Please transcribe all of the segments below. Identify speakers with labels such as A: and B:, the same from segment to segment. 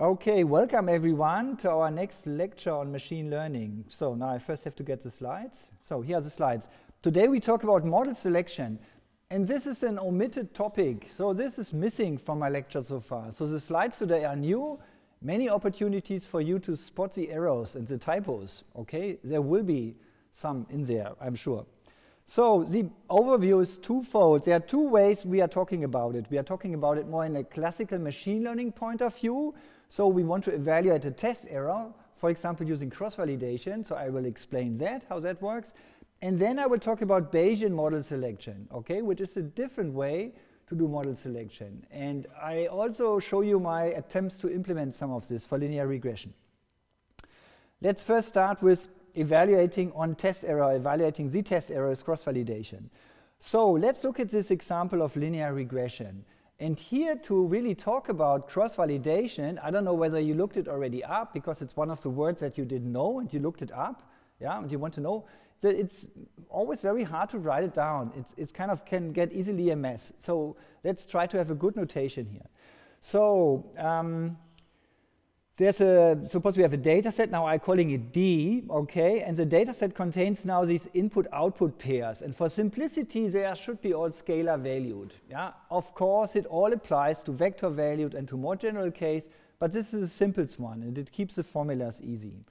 A: Okay, welcome everyone to our next lecture on machine learning. So now I first have to get the slides. So here are the slides. Today we talk about model selection. And this is an omitted topic. So this is missing from my lecture so far. So the slides today are new. Many opportunities for you to spot the errors and the typos. Okay, there will be some in there, I'm sure. So the overview is twofold. There are two ways we are talking about it. We are talking about it more in a classical machine learning point of view, so we want to evaluate a test error, for example, using cross-validation. So I will explain that, how that works. And then I will talk about Bayesian model selection, okay, which is a different way to do model selection. And I also show you my attempts to implement some of this for linear regression. Let's first start with evaluating on test error, evaluating the test errors cross-validation. So let's look at this example of linear regression. And here to really talk about cross-validation, I don't know whether you looked it already up because it's one of the words that you didn't know and you looked it up, yeah, and you want to know that it's always very hard to write it down. It's, it's kind of can get easily a mess. So let's try to have a good notation here. So um, there's a, suppose we have a data set, now I'm calling it D, okay, and the data set contains now these input-output pairs, and for simplicity, they should be all scalar valued, yeah. Of course, it all applies to vector valued and to more general case, but this is the simplest one, and it keeps the formulas easy.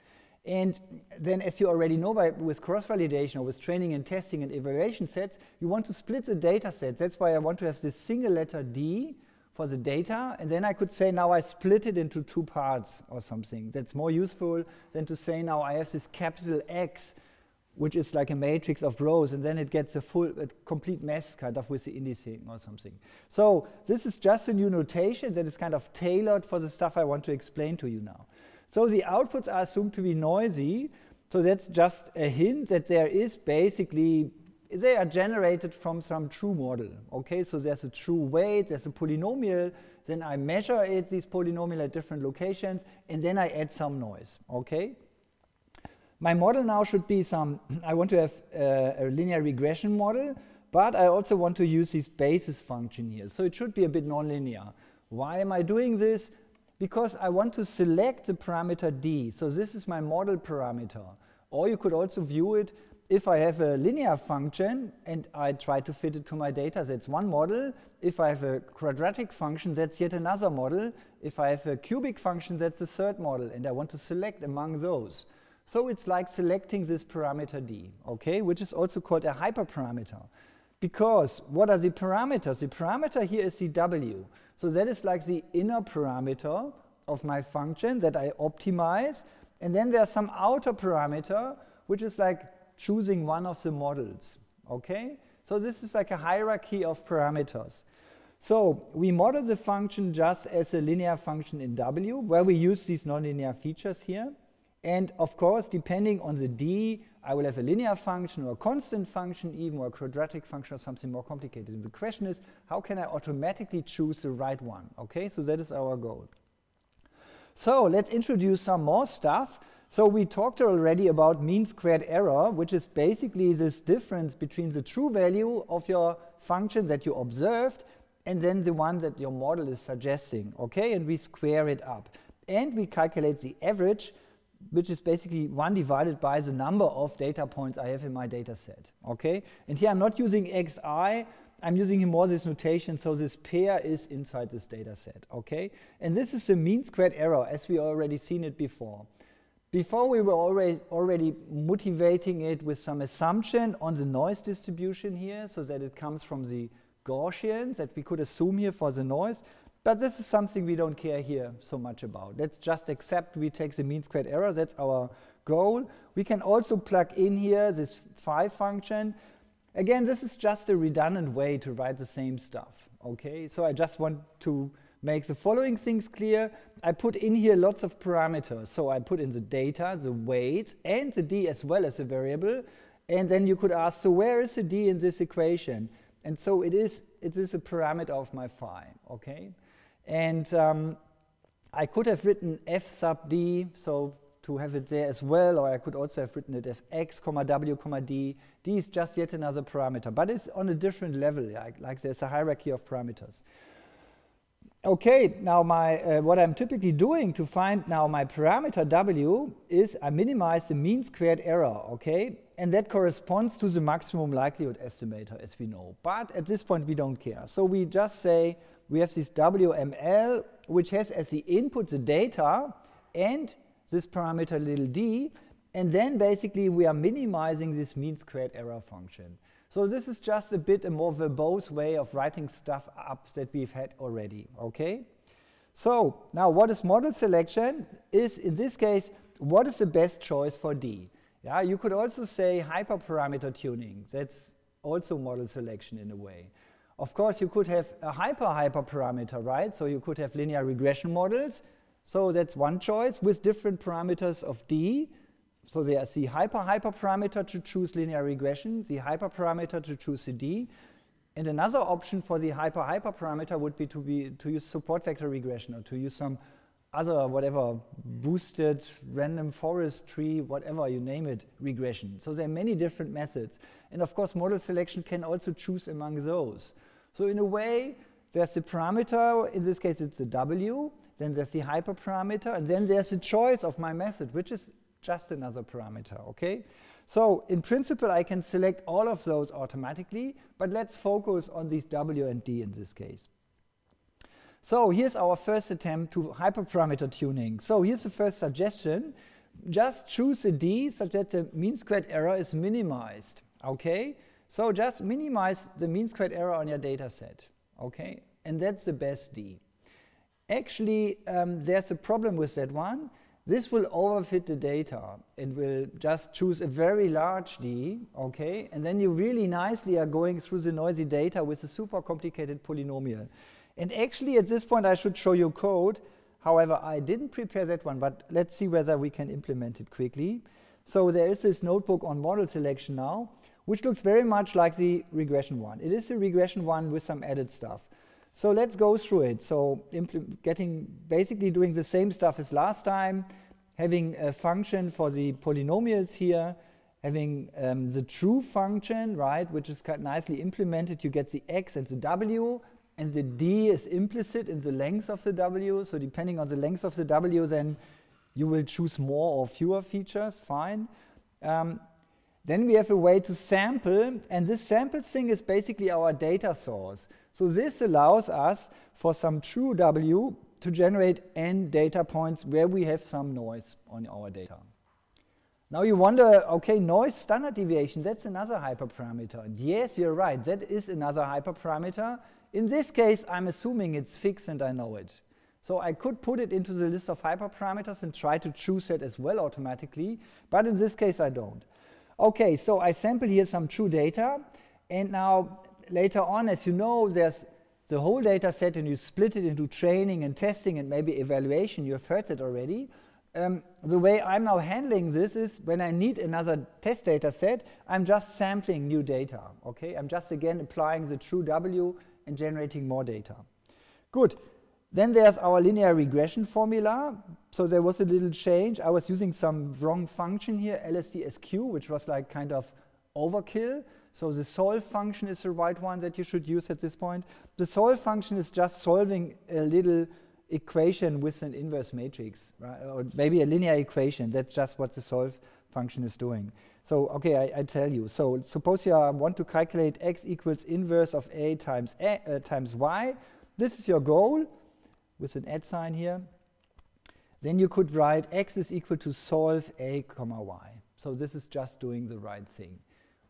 A: And then, as you already know, by, with cross-validation or with training and testing and evaluation sets, you want to split the data set. That's why I want to have this single letter D, for the data, and then I could say now I split it into two parts or something. That's more useful than to say now I have this capital X, which is like a matrix of rows, and then it gets a full, a complete mess kind of with the indexing or something. So this is just a new notation that is kind of tailored for the stuff I want to explain to you now. So the outputs are assumed to be noisy, so that's just a hint that there is basically they are generated from some true model. Okay, so there's a true weight, there's a polynomial, then I measure it, these polynomial at different locations, and then I add some noise. Okay. My model now should be some, I want to have uh, a linear regression model, but I also want to use this basis function here. So it should be a bit nonlinear. Why am I doing this? Because I want to select the parameter d. So this is my model parameter. Or you could also view it if I have a linear function and I try to fit it to my data, that's one model. If I have a quadratic function, that's yet another model. If I have a cubic function, that's the third model, and I want to select among those. So it's like selecting this parameter d, okay, which is also called a hyperparameter. Because what are the parameters? The parameter here is the w. So that is like the inner parameter of my function that I optimize. And then there's some outer parameter, which is like choosing one of the models. Okay? So this is like a hierarchy of parameters. So we model the function just as a linear function in W, where we use these nonlinear features here. And of course, depending on the D, I will have a linear function or a constant function even, or a quadratic function or something more complicated. And the question is, how can I automatically choose the right one? Okay, so that is our goal. So let's introduce some more stuff. So we talked already about mean squared error, which is basically this difference between the true value of your function that you observed and then the one that your model is suggesting, okay? And we square it up. And we calculate the average, which is basically 1 divided by the number of data points I have in my data set, okay? And here I'm not using xi, I'm using more this notation, so this pair is inside this data set, okay? And this is the mean squared error, as we already seen it before. Before we were already, already motivating it with some assumption on the noise distribution here, so that it comes from the Gaussian that we could assume here for the noise. But this is something we don't care here so much about. Let's just accept we take the mean squared error. That's our goal. We can also plug in here this phi function. Again, this is just a redundant way to write the same stuff. Okay, so I just want to make the following things clear. I put in here lots of parameters. So I put in the data, the weight, and the d as well as a variable. And then you could ask, so where is the d in this equation? And so it is, it is a parameter of my phi, okay? And um, I could have written f sub d, so to have it there as well, or I could also have written it f x comma w comma d. d is just yet another parameter, but it's on a different level, like, like there's a hierarchy of parameters. Okay, now my, uh, what I'm typically doing to find now my parameter w is I minimize the mean squared error, okay? And that corresponds to the maximum likelihood estimator, as we know. But at this point, we don't care. So we just say we have this WML, which has as the input the data and this parameter little d, and then basically we are minimizing this mean squared error function. So this is just a bit a more verbose way of writing stuff up that we've had already, okay? So now what is model selection is in this case, what is the best choice for D? Yeah, you could also say hyperparameter tuning. That's also model selection in a way. Of course, you could have a hyper-hyperparameter, right? So you could have linear regression models. So that's one choice with different parameters of D. So there's the hyper-hyper parameter to choose linear regression, the hyperparameter to choose the D. And another option for the hyper-hyper parameter would be to, be to use support vector regression or to use some other, whatever, boosted random forest tree, whatever you name it, regression. So there are many different methods. And of course, model selection can also choose among those. So in a way, there's the parameter, in this case it's the W, then there's the hyperparameter, and then there's the choice of my method, which is just another parameter, okay? So in principle, I can select all of those automatically, but let's focus on these W and D in this case. So here's our first attempt to hyperparameter tuning. So here's the first suggestion. Just choose a D such that the mean squared error is minimized, okay? So just minimize the mean squared error on your data set, okay? And that's the best D. Actually, um, there's a problem with that one. This will overfit the data. It will just choose a very large D, okay? And then you really nicely are going through the noisy data with a super complicated polynomial. And actually, at this point, I should show you code. However, I didn't prepare that one, but let's see whether we can implement it quickly. So there is this notebook on model selection now, which looks very much like the regression one. It is a regression one with some added stuff. So let's go through it. So getting basically doing the same stuff as last time, having a function for the polynomials here, having um, the true function, right, which is quite nicely implemented. You get the x and the w, and the d is implicit in the length of the w. So depending on the length of the w, then you will choose more or fewer features, fine. Um, then we have a way to sample, and this sample thing is basically our data source. So this allows us for some true W to generate n data points where we have some noise on our data. Now you wonder, okay, noise standard deviation, that's another hyperparameter. And yes, you're right, that is another hyperparameter. In this case, I'm assuming it's fixed and I know it. So I could put it into the list of hyperparameters and try to choose it as well automatically, but in this case I don't. Okay, so I sample here some true data, and now later on, as you know, there's the whole data set and you split it into training and testing and maybe evaluation, you have heard it already. Um, the way I'm now handling this is when I need another test data set, I'm just sampling new data, okay? I'm just again applying the true W and generating more data. Good. Then there's our linear regression formula. So there was a little change. I was using some wrong function here, LSTSQ, which was like kind of overkill. So the solve function is the right one that you should use at this point. The solve function is just solving a little equation with an inverse matrix, right? or maybe a linear equation. That's just what the solve function is doing. So, okay, I, I tell you. So suppose you want to calculate x equals inverse of a times, a, uh, times y. This is your goal with an at sign here, then you could write x is equal to solve a comma y. So this is just doing the right thing.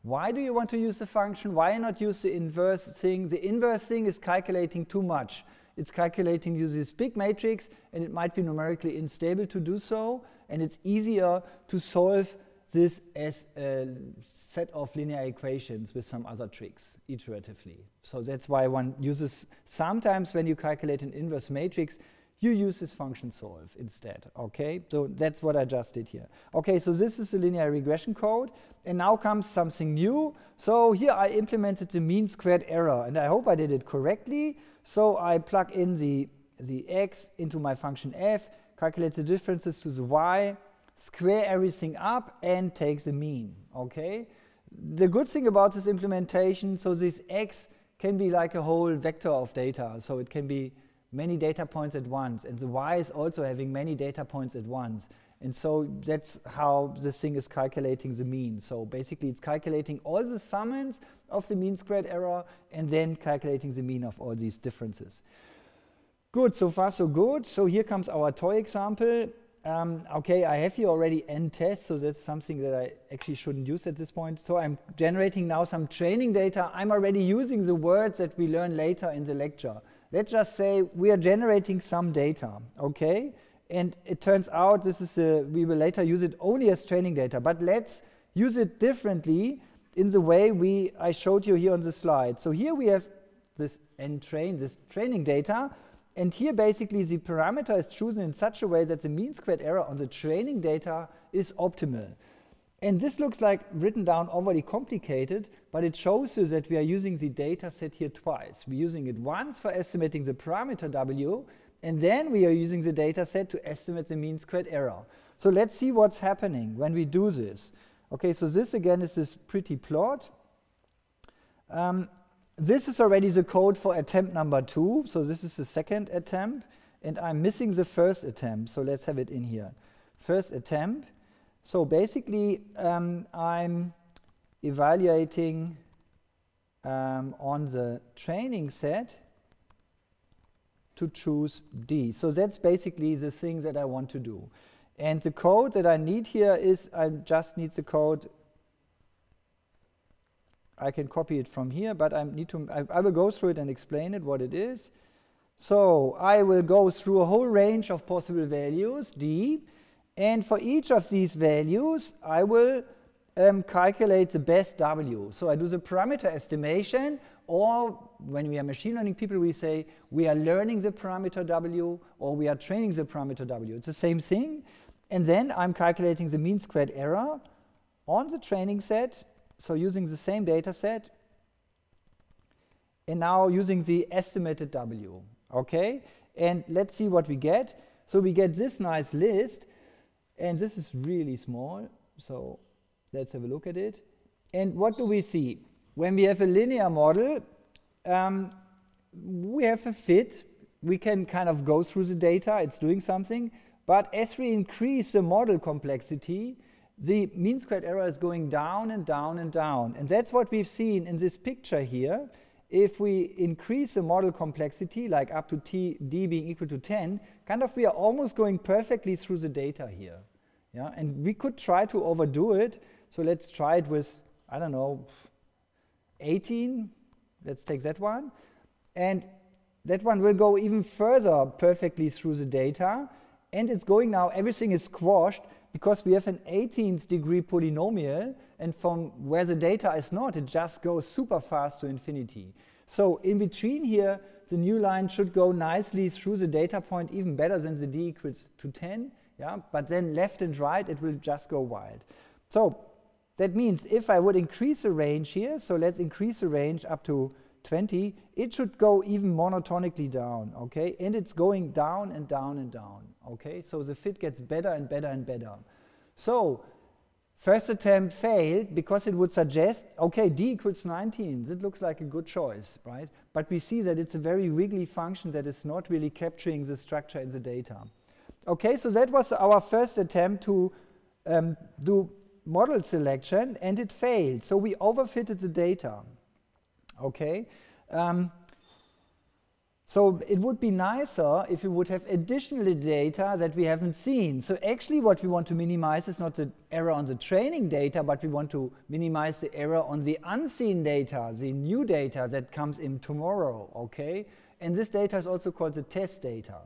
A: Why do you want to use the function? Why not use the inverse thing? The inverse thing is calculating too much. It's calculating using this big matrix, and it might be numerically unstable to do so, and it's easier to solve this as a set of linear equations with some other tricks iteratively. So that's why one uses, sometimes when you calculate an inverse matrix, you use this function solve instead, okay? So that's what I just did here. Okay, so this is the linear regression code, and now comes something new. So here I implemented the mean squared error, and I hope I did it correctly. So I plug in the, the x into my function f, calculate the differences to the y, square everything up and take the mean, okay? The good thing about this implementation, so this x can be like a whole vector of data, so it can be many data points at once, and the y is also having many data points at once. And so that's how this thing is calculating the mean. So basically it's calculating all the summands of the mean squared error and then calculating the mean of all these differences. Good, so far so good. So here comes our toy example. Um, okay, I have here already n tests, so that's something that I actually shouldn't use at this point. So I'm generating now some training data. I'm already using the words that we learn later in the lecture. Let's just say we are generating some data, okay? And it turns out this is a, we will later use it only as training data, but let's use it differently in the way we I showed you here on the slide. So here we have this train, this training data, and here basically the parameter is chosen in such a way that the mean squared error on the training data is optimal. And this looks like written down overly complicated, but it shows you that we are using the data set here twice. We're using it once for estimating the parameter w, and then we are using the data set to estimate the mean squared error. So let's see what's happening when we do this. Okay, so this again is this pretty plot. Um, this is already the code for attempt number two. So this is the second attempt. And I'm missing the first attempt. So let's have it in here. First attempt. So basically, um, I'm evaluating um, on the training set to choose D. So that's basically the thing that I want to do. And the code that I need here is I just need the code. I can copy it from here, but I need to. I, I will go through it and explain it what it is. So I will go through a whole range of possible values, D, and for each of these values, I will um, calculate the best W. So I do the parameter estimation or when we are machine learning people, we say we are learning the parameter w or we are training the parameter w. It's the same thing. And then I'm calculating the mean squared error on the training set, so using the same data set, and now using the estimated w. Okay? And let's see what we get. So we get this nice list, and this is really small. So let's have a look at it. And what do we see? When we have a linear model, um, we have a fit. We can kind of go through the data, it's doing something. But as we increase the model complexity, the mean squared error is going down and down and down. And that's what we've seen in this picture here. If we increase the model complexity, like up to t, d being equal to 10, kind of we are almost going perfectly through the data here. Yeah? And we could try to overdo it. So let's try it with, I don't know, 18, let's take that one, and that one will go even further perfectly through the data, and it's going now, everything is squashed because we have an 18th degree polynomial, and from where the data is not, it just goes super fast to infinity. So in between here, the new line should go nicely through the data point, even better than the d equals to 10, yeah? but then left and right, it will just go wild. So that means if I would increase the range here, so let's increase the range up to 20, it should go even monotonically down, okay? And it's going down and down and down, okay? So the fit gets better and better and better. So first attempt failed because it would suggest, okay, d equals 19. That looks like a good choice, right? But we see that it's a very wiggly function that is not really capturing the structure in the data. Okay, so that was our first attempt to um, do model selection and it failed. So we overfitted the data. Okay. Um, so it would be nicer if we would have additional data that we haven't seen. So actually what we want to minimize is not the error on the training data, but we want to minimize the error on the unseen data, the new data that comes in tomorrow, okay? And this data is also called the test data.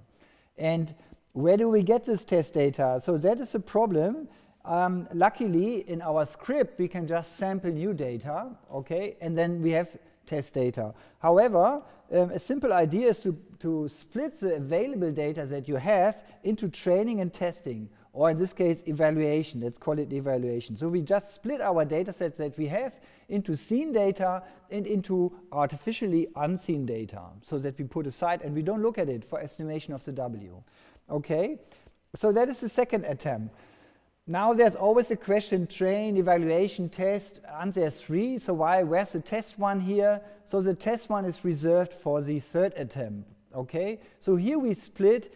A: And where do we get this test data? So that is a problem um, luckily, in our script, we can just sample new data, okay, and then we have test data. However, um, a simple idea is to, to split the available data that you have into training and testing, or in this case, evaluation. Let's call it evaluation. So we just split our data sets that we have into seen data and into artificially unseen data, so that we put aside and we don't look at it for estimation of the W. Okay, so that is the second attempt. Now there's always a question, train, evaluation, test, and there's three. So why, where's the test one here? So the test one is reserved for the third attempt. Okay, so here we split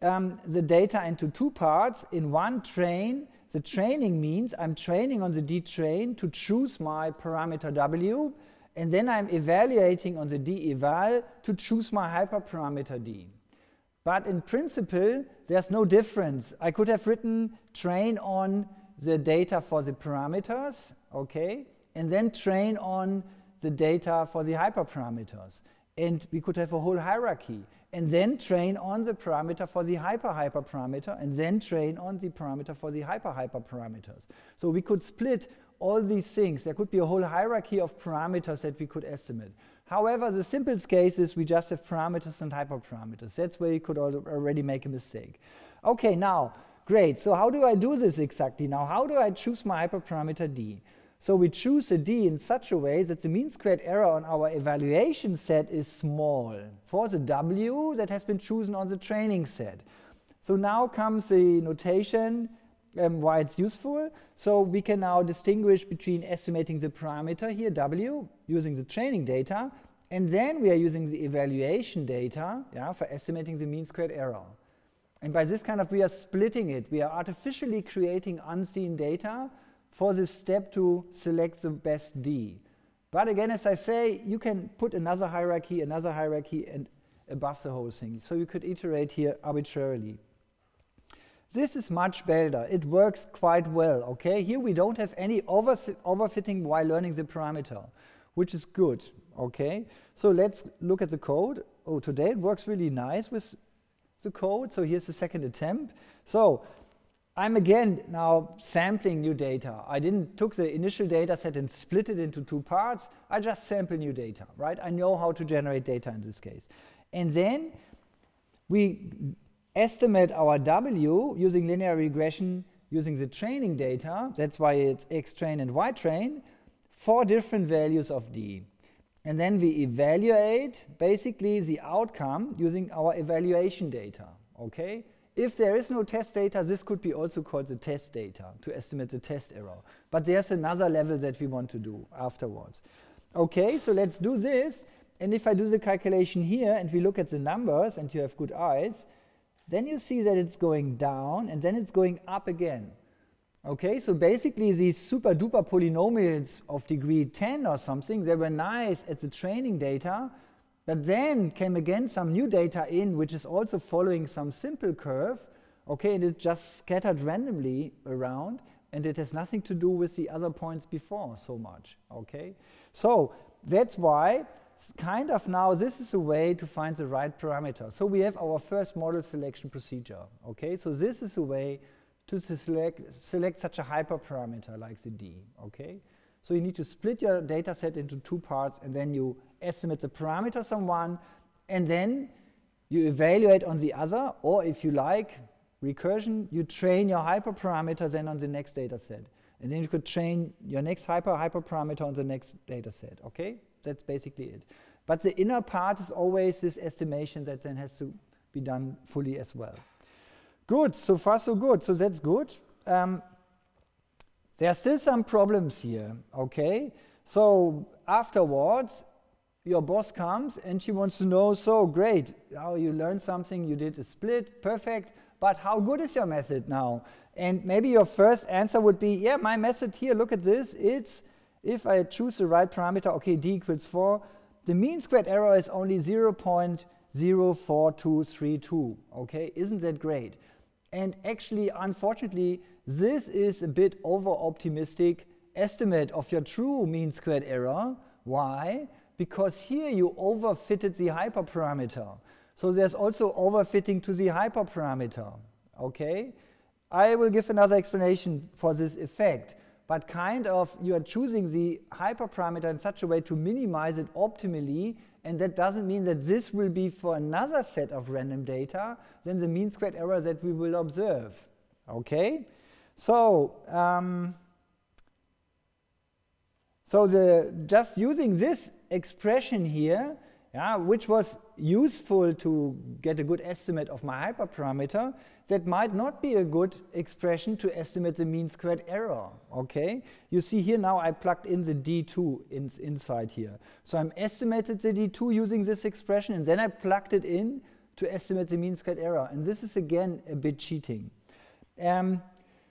A: um, the data into two parts. In one train, the training means I'm training on the D train to choose my parameter W, and then I'm evaluating on the D eval to choose my hyperparameter D. But in principle, there's no difference. I could have written train on the data for the parameters, okay, and then train on the data for the hyperparameters. And we could have a whole hierarchy and then train on the parameter for the hyper-hyperparameter and then train on the parameter for the hyper-hyperparameters. So we could split all these things. There could be a whole hierarchy of parameters that we could estimate. However, the simplest case is we just have parameters and hyperparameters. That's where you could already make a mistake. Okay, now, great. So how do I do this exactly? Now, how do I choose my hyperparameter d? So we choose a d in such a way that the mean squared error on our evaluation set is small for the w that has been chosen on the training set. So now comes the notation um, why it's useful. So we can now distinguish between estimating the parameter here, w, using the training data, and then we are using the evaluation data yeah, for estimating the mean squared error. And by this kind of, we are splitting it. We are artificially creating unseen data for this step to select the best D. But again, as I say, you can put another hierarchy, another hierarchy, and above the whole thing. So you could iterate here arbitrarily. This is much better. It works quite well, okay? Here we don't have any overfitting while learning the parameter, which is good, okay? So let's look at the code. Oh, today it works really nice with the code. So here's the second attempt. So I'm again now sampling new data. I didn't took the initial data set and split it into two parts. I just sample new data, right? I know how to generate data in this case. And then we estimate our W using linear regression using the training data. That's why it's X train and Y train for different values of D. And then we evaluate basically the outcome using our evaluation data, okay? If there is no test data, this could be also called the test data to estimate the test error. But there's another level that we want to do afterwards. Okay, so let's do this. And if I do the calculation here and we look at the numbers and you have good eyes, then you see that it's going down and then it's going up again. Okay, so basically these super duper polynomials of degree 10 or something, they were nice at the training data, but then came again some new data in, which is also following some simple curve, okay, and it just scattered randomly around, and it has nothing to do with the other points before so much, okay? So that's why kind of now this is a way to find the right parameter. So we have our first model selection procedure, okay? So this is a way to select, select such a hyperparameter like the D, okay? So you need to split your data set into two parts and then you estimate the parameters on one and then you evaluate on the other or if you like recursion, you train your hyperparameter then on the next data set. And then you could train your next hyper hyperparameter on the next data set, okay? That's basically it. But the inner part is always this estimation that then has to be done fully as well. Good, so far so good. So that's good. Um, there are still some problems here, okay? So afterwards, your boss comes and she wants to know, so great, now you learned something, you did a split, perfect, but how good is your method now? And maybe your first answer would be, yeah, my method here, look at this, it's, if I choose the right parameter, okay, d equals 4, the mean squared error is only 0.04232, okay? Isn't that great? And actually, unfortunately, this is a bit over-optimistic estimate of your true mean squared error. Why? Because here you overfitted the hyperparameter. So there's also overfitting to the hyperparameter. Okay? I will give another explanation for this effect. But kind of you are choosing the hyperparameter in such a way to minimize it optimally and that doesn't mean that this will be for another set of random data than the mean squared error that we will observe. Okay? So, um, so the, just using this expression here, yeah, which was useful to get a good estimate of my hyperparameter, that might not be a good expression to estimate the mean squared error, okay? You see here now I plugged in the D2 in, inside here. So I'm estimated the D2 using this expression, and then I plugged it in to estimate the mean squared error. And this is, again, a bit cheating. Um,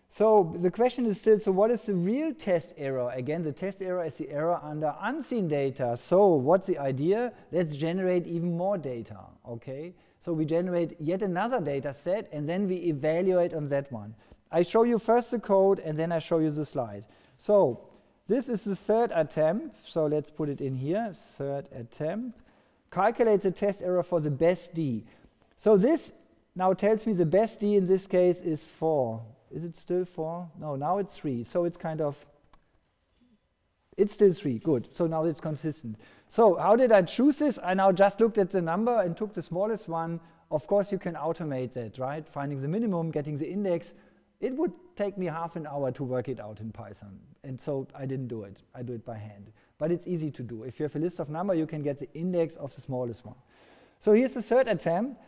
A: so the question is still, so what is the real test error? Again, the test error is the error under unseen data. So what's the idea? Let's generate even more data, okay? So we generate yet another data set, and then we evaluate on that one. I show you first the code, and then I show you the slide. So this is the third attempt. So let's put it in here, third attempt. Calculate the test error for the best D. So this now tells me the best D in this case is 4. Is it still 4? No, now it's 3. So it's kind of, it's still 3. Good. So now it's consistent. So how did I choose this? I now just looked at the number and took the smallest one. Of course, you can automate that, right? Finding the minimum, getting the index. It would take me half an hour to work it out in Python. And so I didn't do it. I do it by hand. But it's easy to do. If you have a list of number, you can get the index of the smallest one. So here's the third attempt.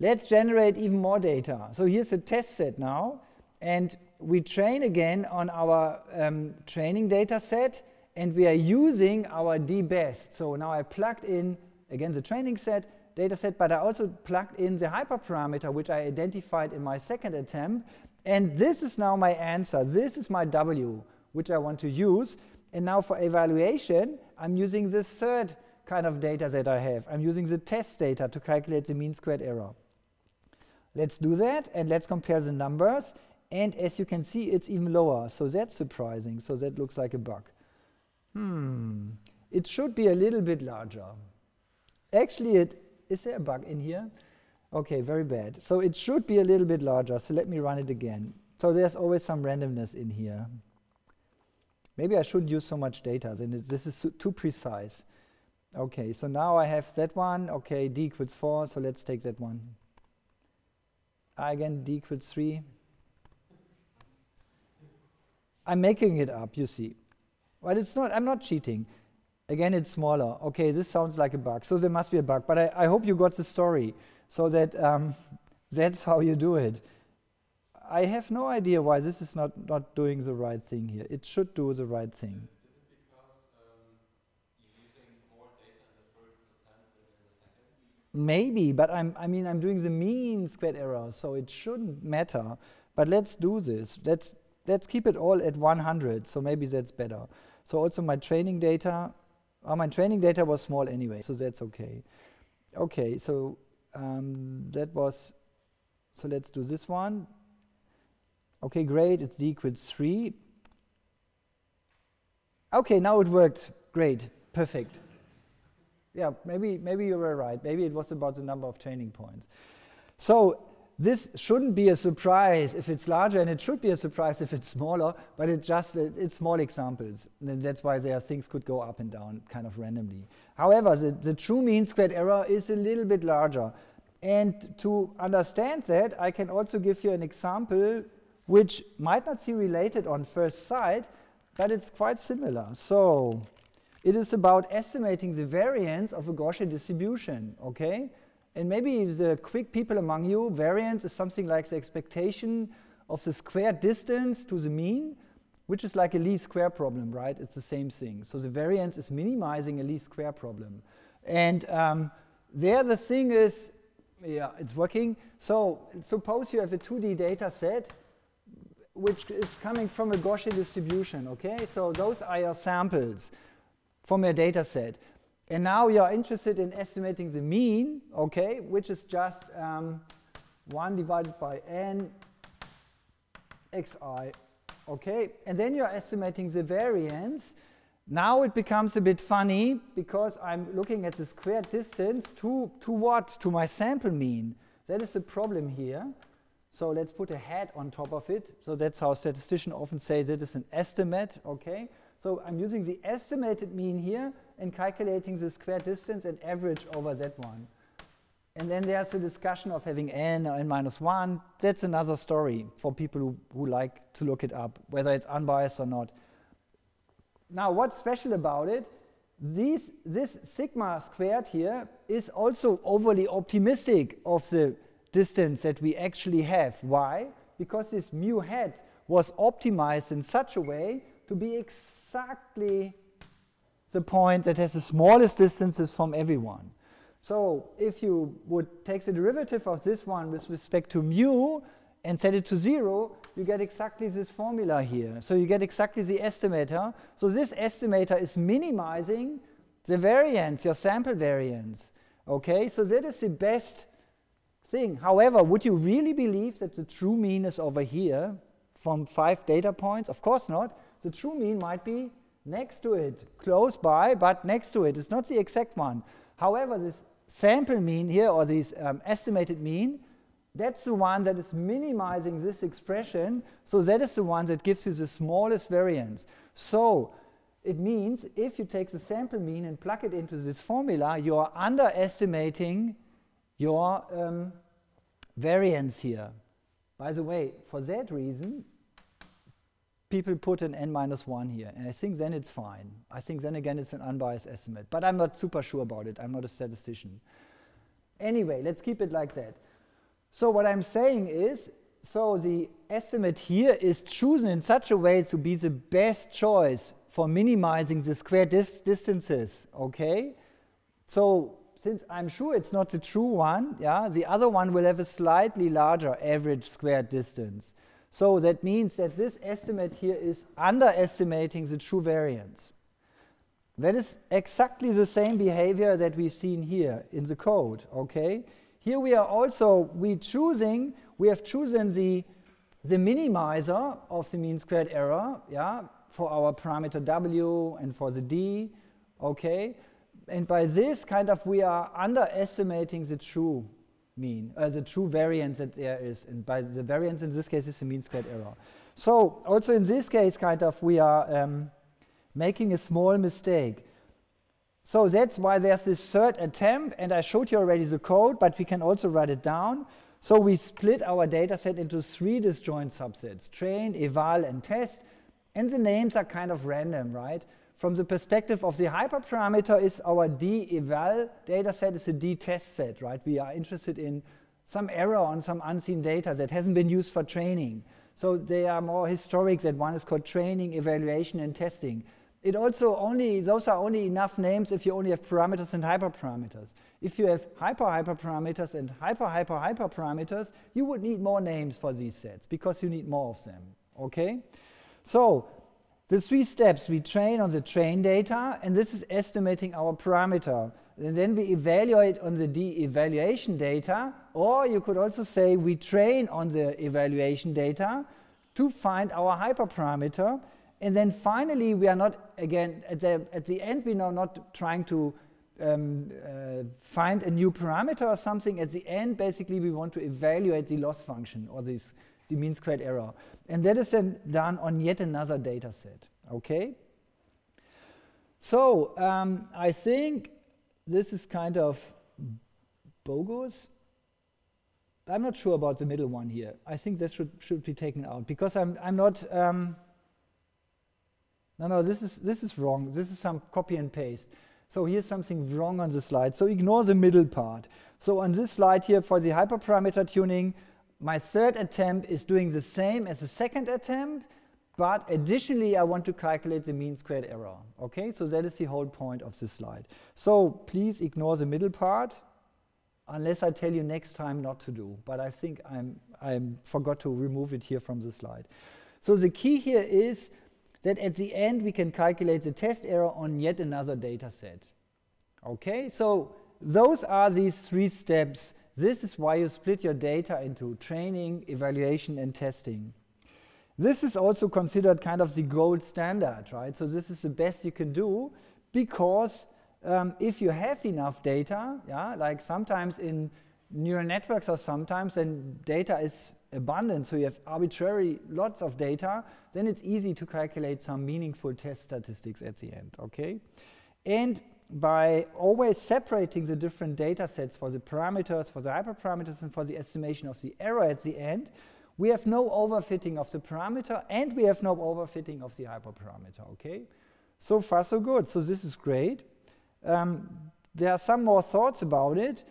A: Let's generate even more data. So here's a test set now. And we train again on our um, training data set, and we are using our dbest. So now I plugged in, again, the training set, data set, but I also plugged in the hyperparameter, which I identified in my second attempt. And this is now my answer. This is my W, which I want to use. And now for evaluation, I'm using the third kind of data that I have. I'm using the test data to calculate the mean squared error. Let's do that, and let's compare the numbers. And as you can see, it's even lower. So that's surprising. So that looks like a bug. Hmm. It should be a little bit larger. Actually, it is there a bug in here? Okay, very bad. So it should be a little bit larger. So let me run it again. So there's always some randomness in here. Maybe I shouldn't use so much data. Then this is too precise. Okay, so now I have that one. Okay, d equals 4. So let's take that one. I again, d equals 3. I'm making it up, you see. But it's not, I'm not cheating. Again, it's smaller. Okay, this sounds like a bug. So there must be a bug. But I, I hope you got the story so that um, that's how you do it. I have no idea why this is not, not doing the right thing here. It should do the right thing. Maybe, but I'm, I mean, I'm doing the mean squared error, so it shouldn't matter. But let's do this. Let's let's keep it all at 100, so maybe that's better. So also my training data, oh, my training data was small anyway, so that's okay. Okay, so um, that was, so let's do this one. Okay, great, it's d equals 3. Okay, now it worked. Great, perfect. Yeah, maybe, maybe you were right. Maybe it was about the number of training points. So this shouldn't be a surprise if it's larger, and it should be a surprise if it's smaller, but it's just it's small examples. And that's why there things could go up and down kind of randomly. However, the, the true mean squared error is a little bit larger. And to understand that, I can also give you an example which might not seem related on first sight, but it's quite similar. So it is about estimating the variance of a Gaussian distribution, okay? And maybe the quick people among you, variance is something like the expectation of the square distance to the mean, which is like a least square problem, right? It's the same thing. So the variance is minimizing a least square problem. And um, there the thing is, yeah, it's working. So suppose you have a 2D data set which is coming from a Gaussian distribution, okay? So those are your samples from your data set. And now you are interested in estimating the mean, okay, which is just um, 1 divided by n xi, okay? And then you're estimating the variance. Now it becomes a bit funny because I'm looking at the squared distance to, to what? To my sample mean. That is the problem here. So let's put a hat on top of it. So that's how statisticians often say that is an estimate, okay? So I'm using the estimated mean here and calculating the square distance and average over that one. And then there's the discussion of having n or n minus 1. That's another story for people who, who like to look it up, whether it's unbiased or not. Now, what's special about it? these, this sigma squared here is also overly optimistic of the distance that we actually have. Why? Because this mu hat was optimized in such a way to be exactly the point that has the smallest distances from everyone. So if you would take the derivative of this one with respect to mu and set it to zero, you get exactly this formula here. So you get exactly the estimator. So this estimator is minimizing the variance, your sample variance. Okay, so that is the best thing. However, would you really believe that the true mean is over here from five data points? Of course not. The true mean might be next to it, close by, but next to it. It's not the exact one. However, this sample mean here, or this um, estimated mean, that's the one that is minimizing this expression. So that is the one that gives you the smallest variance. So it means if you take the sample mean and plug it into this formula, you are underestimating your um, variance here. By the way, for that reason, people put an n minus 1 here. And I think then it's fine. I think then again it's an unbiased estimate. But I'm not super sure about it. I'm not a statistician. Anyway, let's keep it like that. So what I'm saying is, so the estimate here is chosen in such a way to be the best choice for minimizing the square dis distances, okay? So since I'm sure it's not the true one, yeah, the other one will have a slightly larger average squared distance. So that means that this estimate here is underestimating the true variance. That is exactly the same behavior that we've seen here in the code, okay? Here we are also, we choosing, we have chosen the, the minimizer of the mean squared error, yeah, for our parameter w and for the d, okay? And by this kind of, we are underestimating the true mean, uh, the true variance that there is. And by the variance in this case is the mean squared error. So also in this case, kind of, we are um, making a small mistake. So that's why there's this third attempt, and I showed you already the code, but we can also write it down. So we split our data set into three disjoint subsets, train, eval, and test. And the names are kind of random, right? From the perspective of the hyperparameter is our d-eval data set is a d-test set, right? We are interested in some error on some unseen data that hasn't been used for training. So they are more historic that one is called training, evaluation, and testing. It also only, those are only enough names if you only have parameters and hyperparameters. If you have hyper-hyperparameters and hyper-hyper-hyperparameters, you would need more names for these sets because you need more of them, okay? So the three steps, we train on the train data, and this is estimating our parameter. And then we evaluate on the de-evaluation data, or you could also say we train on the evaluation data to find our hyperparameter. And then finally, we are not, again, at the, at the end, we are not trying to um, uh, find a new parameter or something. At the end, basically, we want to evaluate the loss function or this the mean squared error. And that is then done on yet another data set, okay? So um, I think this is kind of bogus. I'm not sure about the middle one here. I think that should, should be taken out because I'm, I'm not, um, no, no, this is, this is wrong. This is some copy and paste. So here's something wrong on the slide. So ignore the middle part. So on this slide here for the hyperparameter tuning, my third attempt is doing the same as the second attempt, but additionally I want to calculate the mean squared error. Okay, so that is the whole point of this slide. So please ignore the middle part, unless I tell you next time not to do. But I think I'm, I forgot to remove it here from the slide. So the key here is that at the end we can calculate the test error on yet another data set. Okay, so those are these three steps this is why you split your data into training, evaluation, and testing. This is also considered kind of the gold standard, right? So this is the best you can do because um, if you have enough data, yeah, like sometimes in neural networks or sometimes then data is abundant, so you have arbitrary lots of data, then it's easy to calculate some meaningful test statistics at the end, okay? And by always separating the different data sets for the parameters, for the hyperparameters, and for the estimation of the error at the end, we have no overfitting of the parameter and we have no overfitting of the hyperparameter, okay? So far, so good. So this is great. Um, there are some more thoughts about it.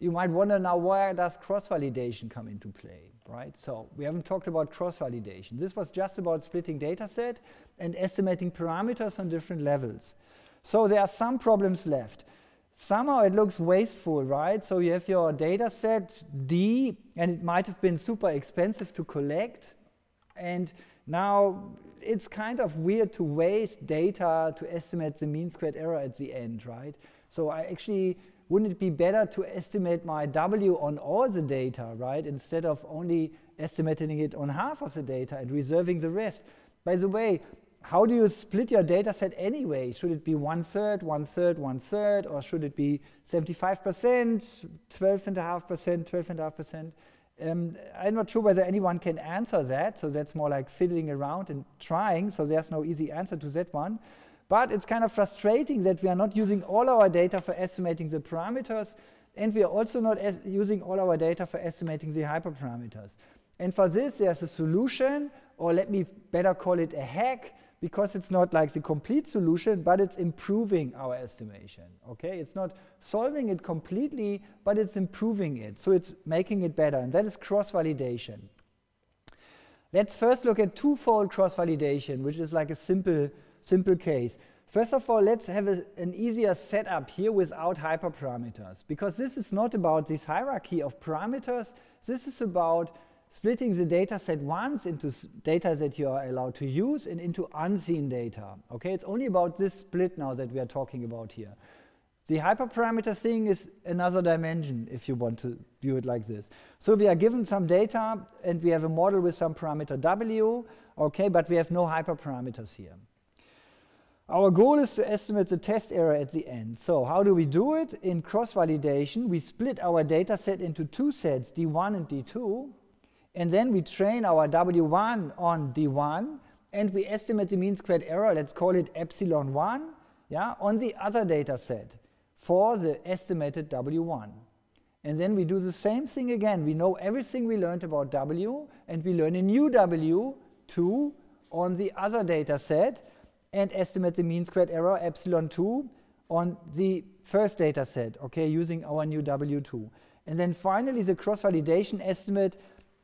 A: You might wonder now, where does cross-validation come into play, right? So we haven't talked about cross-validation. This was just about splitting data set and estimating parameters on different levels. So there are some problems left. Somehow it looks wasteful, right? So you have your data set D, and it might have been super expensive to collect. And now it's kind of weird to waste data to estimate the mean squared error at the end, right? So I actually, wouldn't it be better to estimate my W on all the data, right? Instead of only estimating it on half of the data and reserving the rest. By the way, how do you split your data set anyway? Should it be one third, one third, one third, or should it be 75%, 12.5%, 12.5%? Um, I'm not sure whether anyone can answer that, so that's more like fiddling around and trying, so there's no easy answer to that one. But it's kind of frustrating that we are not using all our data for estimating the parameters, and we are also not using all our data for estimating the hyperparameters. And for this, there's a solution, or let me better call it a hack, because it's not like the complete solution, but it's improving our estimation, okay? It's not solving it completely, but it's improving it, so it's making it better, and that is cross-validation. Let's first look at twofold cross-validation, which is like a simple, simple case. First of all, let's have a, an easier setup here without hyperparameters, because this is not about this hierarchy of parameters, this is about splitting the data set once into data that you are allowed to use and into unseen data. Okay, it's only about this split now that we are talking about here. The hyperparameter thing is another dimension if you want to view it like this. So we are given some data and we have a model with some parameter w, okay, but we have no hyperparameters here. Our goal is to estimate the test error at the end. So how do we do it? In cross-validation, we split our data set into two sets, D1 and D2, and then we train our W1 on D1, and we estimate the mean squared error, let's call it epsilon 1, yeah, on the other data set for the estimated W1. And then we do the same thing again. We know everything we learned about W, and we learn a new W2 on the other data set, and estimate the mean squared error epsilon 2 on the first data set, okay, using our new W2. And then finally, the cross-validation estimate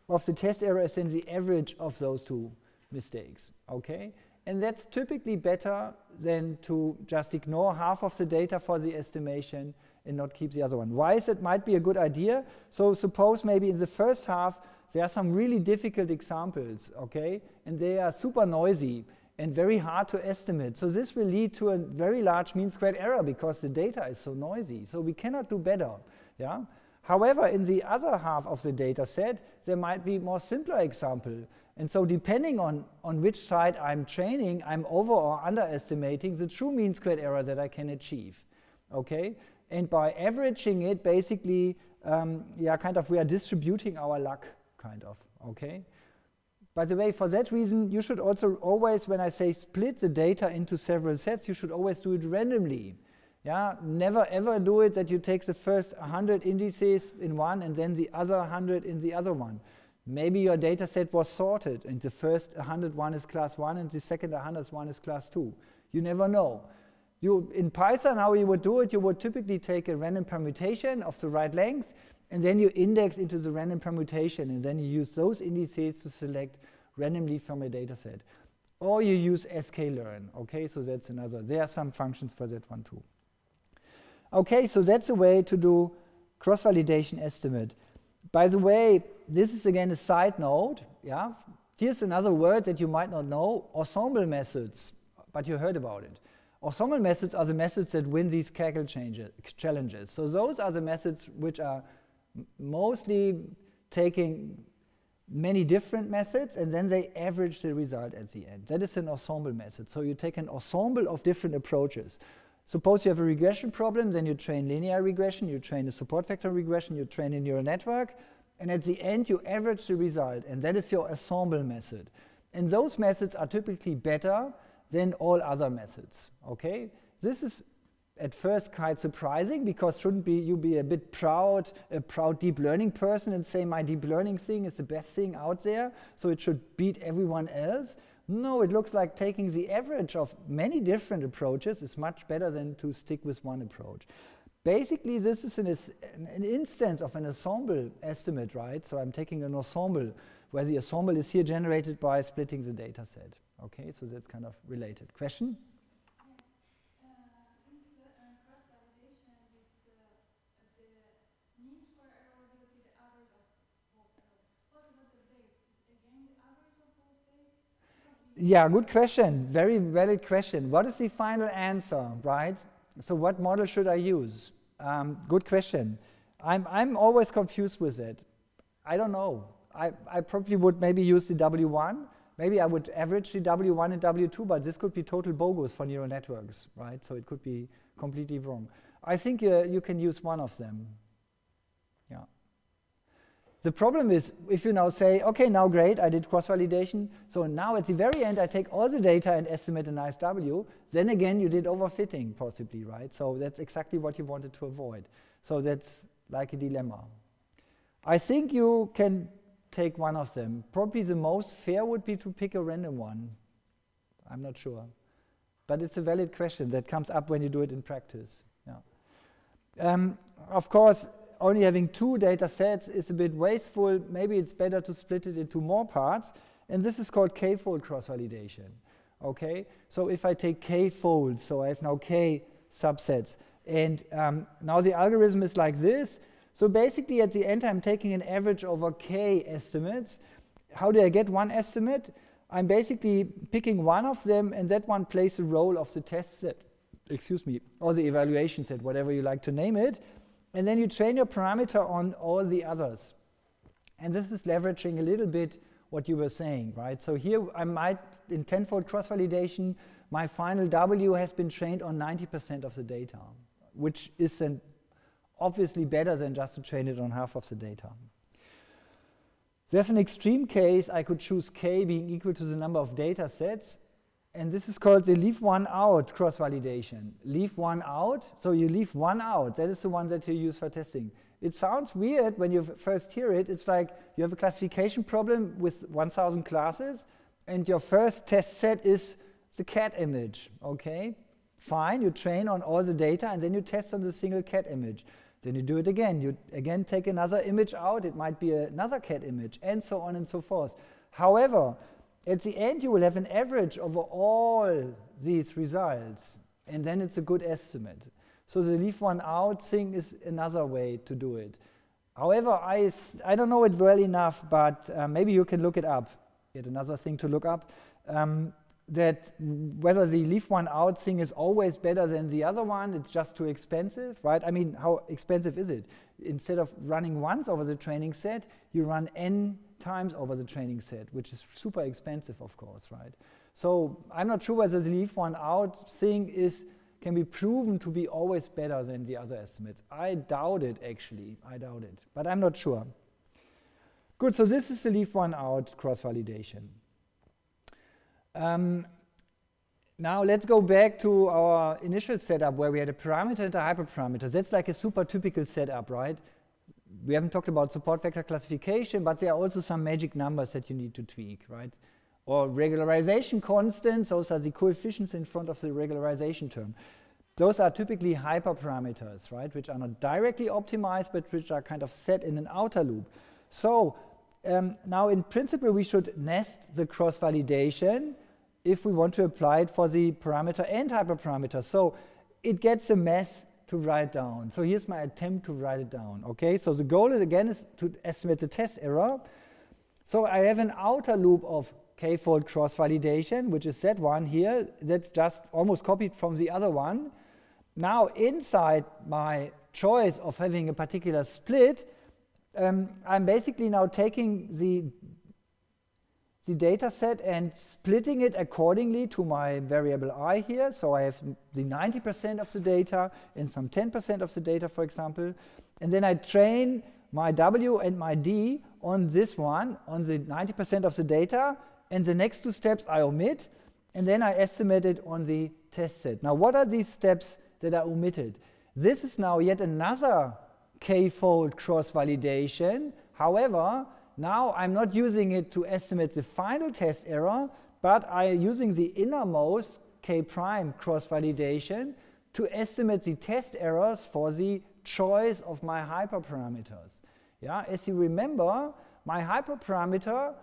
A: of the test error is then the average of those two mistakes, okay? And that's typically better than to just ignore half of the data for the estimation and not keep the other one. Why is it might be a good idea? So suppose maybe in the first half there are some really difficult examples, okay? And they are super noisy and very hard to estimate. So this will lead to a very large mean squared error because the data is so noisy. So we cannot do better, yeah? However, in the other half of the data set, there might be more simpler example. And so depending on, on which side I'm training, I'm over or underestimating the true mean squared error that I can achieve. Okay? And by averaging it, basically, um, yeah, kind of we are distributing our luck, kind of. Okay? By the way, for that reason, you should also always, when I say split the data into several sets, you should always do it randomly. Yeah, never ever do it that you take the first 100 indices in one and then the other 100 in the other one. Maybe your data set was sorted and the first 101 is class 1 and the second 101 is class 2. You never know. You, in Python, how you would do it, you would typically take a random permutation of the right length and then you index into the random permutation and then you use those indices to select randomly from a data set. Or you use sklearn, okay, so that's another. There are some functions for that one too. Okay, so that's a way to do cross-validation estimate. By the way, this is again a side note. Yeah, here's another word that you might not know: ensemble methods. But you heard about it. Ensemble methods are the methods that win these Kaggle challenges. So those are the methods which are mostly taking many different methods and then they average the result at the end. That is an ensemble method. So you take an ensemble of different approaches. Suppose you have a regression problem, then you train linear regression, you train a support vector regression, you train a neural network, and at the end you average the result, and that is your ensemble method. And those methods are typically better than all other methods, okay? This is at first quite surprising because shouldn't be you be a bit proud, a proud deep learning person and say my deep learning thing is the best thing out there, so it should beat everyone else. No, it looks like taking the average of many different approaches is much better than to stick with one approach. Basically, this is an, an instance of an ensemble estimate, right? So I'm taking an ensemble where the ensemble is here generated by splitting the data set. Okay, so that's kind of related. Question? Yeah, good question. Very valid question. What is the final answer, right? So what model should I use? Um, good question. I'm, I'm always confused with it. I don't know. I, I probably would maybe use the W1. Maybe I would average the W1 and W2, but this could be total bogus for neural networks, right? So it could be completely wrong. I think uh, you can use one of them. The problem is if you now say, okay, now great, I did cross-validation, so now at the very end I take all the data and estimate a nice W, then again you did overfitting possibly, right? So that's exactly what you wanted to avoid. So that's like a dilemma. I think you can take one of them. Probably the most fair would be to pick a random one. I'm not sure. But it's a valid question that comes up when you do it in practice. Yeah. Um, of course, only having two data sets is a bit wasteful. Maybe it's better to split it into more parts. And this is called k-fold cross-validation. Okay, so if I take k folds, so I have now k subsets, and um, now the algorithm is like this. So basically at the end I'm taking an average over k estimates. How do I get one estimate? I'm basically picking one of them and that one plays the role of the test set, excuse me, or the evaluation set, whatever you like to name it. And then you train your parameter on all the others. And this is leveraging a little bit what you were saying, right? So here I might, in tenfold cross-validation, my final W has been trained on 90% of the data, which is then obviously better than just to train it on half of the data. There's an extreme case, I could choose k being equal to the number of data sets, and this is called the leave one out cross-validation. Leave one out, so you leave one out. That is the one that you use for testing. It sounds weird when you first hear it. It's like you have a classification problem with 1,000 classes, and your first test set is the cat image, okay? Fine, you train on all the data, and then you test on the single cat image. Then you do it again. You again take another image out. It might be another cat image, and so on and so forth. However, at the end, you will have an average over all these results, and then it's a good estimate. So the leave one out thing is another way to do it. However, I, I don't know it well enough, but uh, maybe you can look it up. Yet another thing to look up. Um, that whether the leave one out thing is always better than the other one, it's just too expensive, right? I mean, how expensive is it? Instead of running once over the training set, you run n times over the training set, which is super expensive, of course, right? So I'm not sure whether the leave one out thing is can be proven to be always better than the other estimates. I doubt it, actually. I doubt it, but I'm not sure. Good, so this is the leave one out cross-validation. Um, now let's go back to our initial setup where we had a parameter and a hyperparameter. That's like a super typical setup, right? We haven't talked about support vector classification, but there are also some magic numbers that you need to tweak, right? Or regularization constants, those are the coefficients in front of the regularization term. Those are typically hyperparameters, right, which are not directly optimized, but which are kind of set in an outer loop. So um, now in principle, we should nest the cross-validation if we want to apply it for the parameter and hyperparameter. So it gets a mess to write down. So here's my attempt to write it down. Okay, so the goal is again is to estimate the test error. So I have an outer loop of k-fold cross-validation, which is that one here. That's just almost copied from the other one. Now inside my choice of having a particular split, um, I'm basically now taking the the data set and splitting it accordingly to my variable i here. So I have the 90% of the data and some 10% of the data, for example. And then I train my w and my d on this one, on the 90% of the data. And the next two steps I omit. And then I estimate it on the test set. Now, what are these steps that are omitted? This is now yet another k-fold cross-validation. However, now I'm not using it to estimate the final test error, but I'm using the innermost k prime cross-validation to estimate the test errors for the choice of my hyperparameters. Yeah, as you remember, my hyperparameter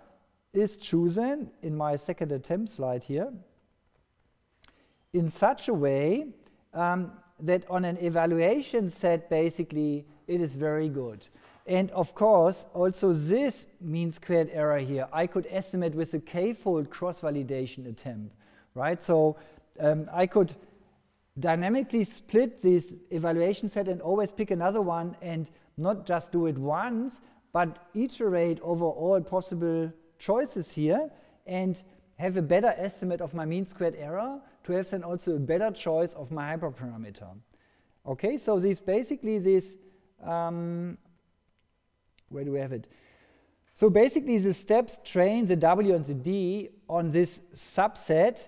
A: is chosen in my second attempt slide here in such a way um, that on an evaluation set, basically, it is very good. And of course, also this mean squared error here, I could estimate with a k-fold cross-validation attempt, right? So um, I could dynamically split this evaluation set and always pick another one and not just do it once, but iterate over all possible choices here and have a better estimate of my mean squared error to have then also a better choice of my hyperparameter. Okay, so this basically this, um, where do we have it? So basically the steps train the W and the D on this subset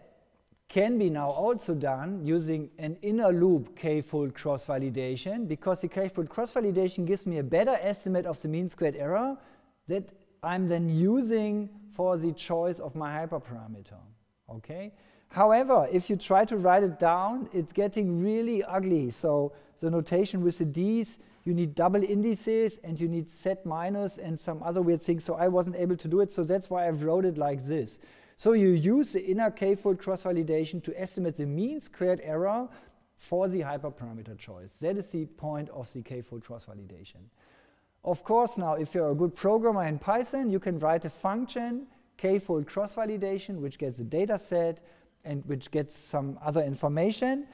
A: can be now also done using an inner loop k-fold cross-validation because the k-fold cross-validation gives me a better estimate of the mean squared error that I'm then using for the choice of my hyperparameter. Okay. However, if you try to write it down, it's getting really ugly. So the notation with the d's, you need double indices and you need set minus and some other weird things. So I wasn't able to do it. So that's why I wrote it like this. So you use the inner k-fold cross-validation to estimate the mean squared error for the hyperparameter choice. That is the point of the k-fold cross-validation. Of course, now, if you're a good programmer in Python, you can write a function, k-fold cross-validation, which gets a data set, and which gets some other information,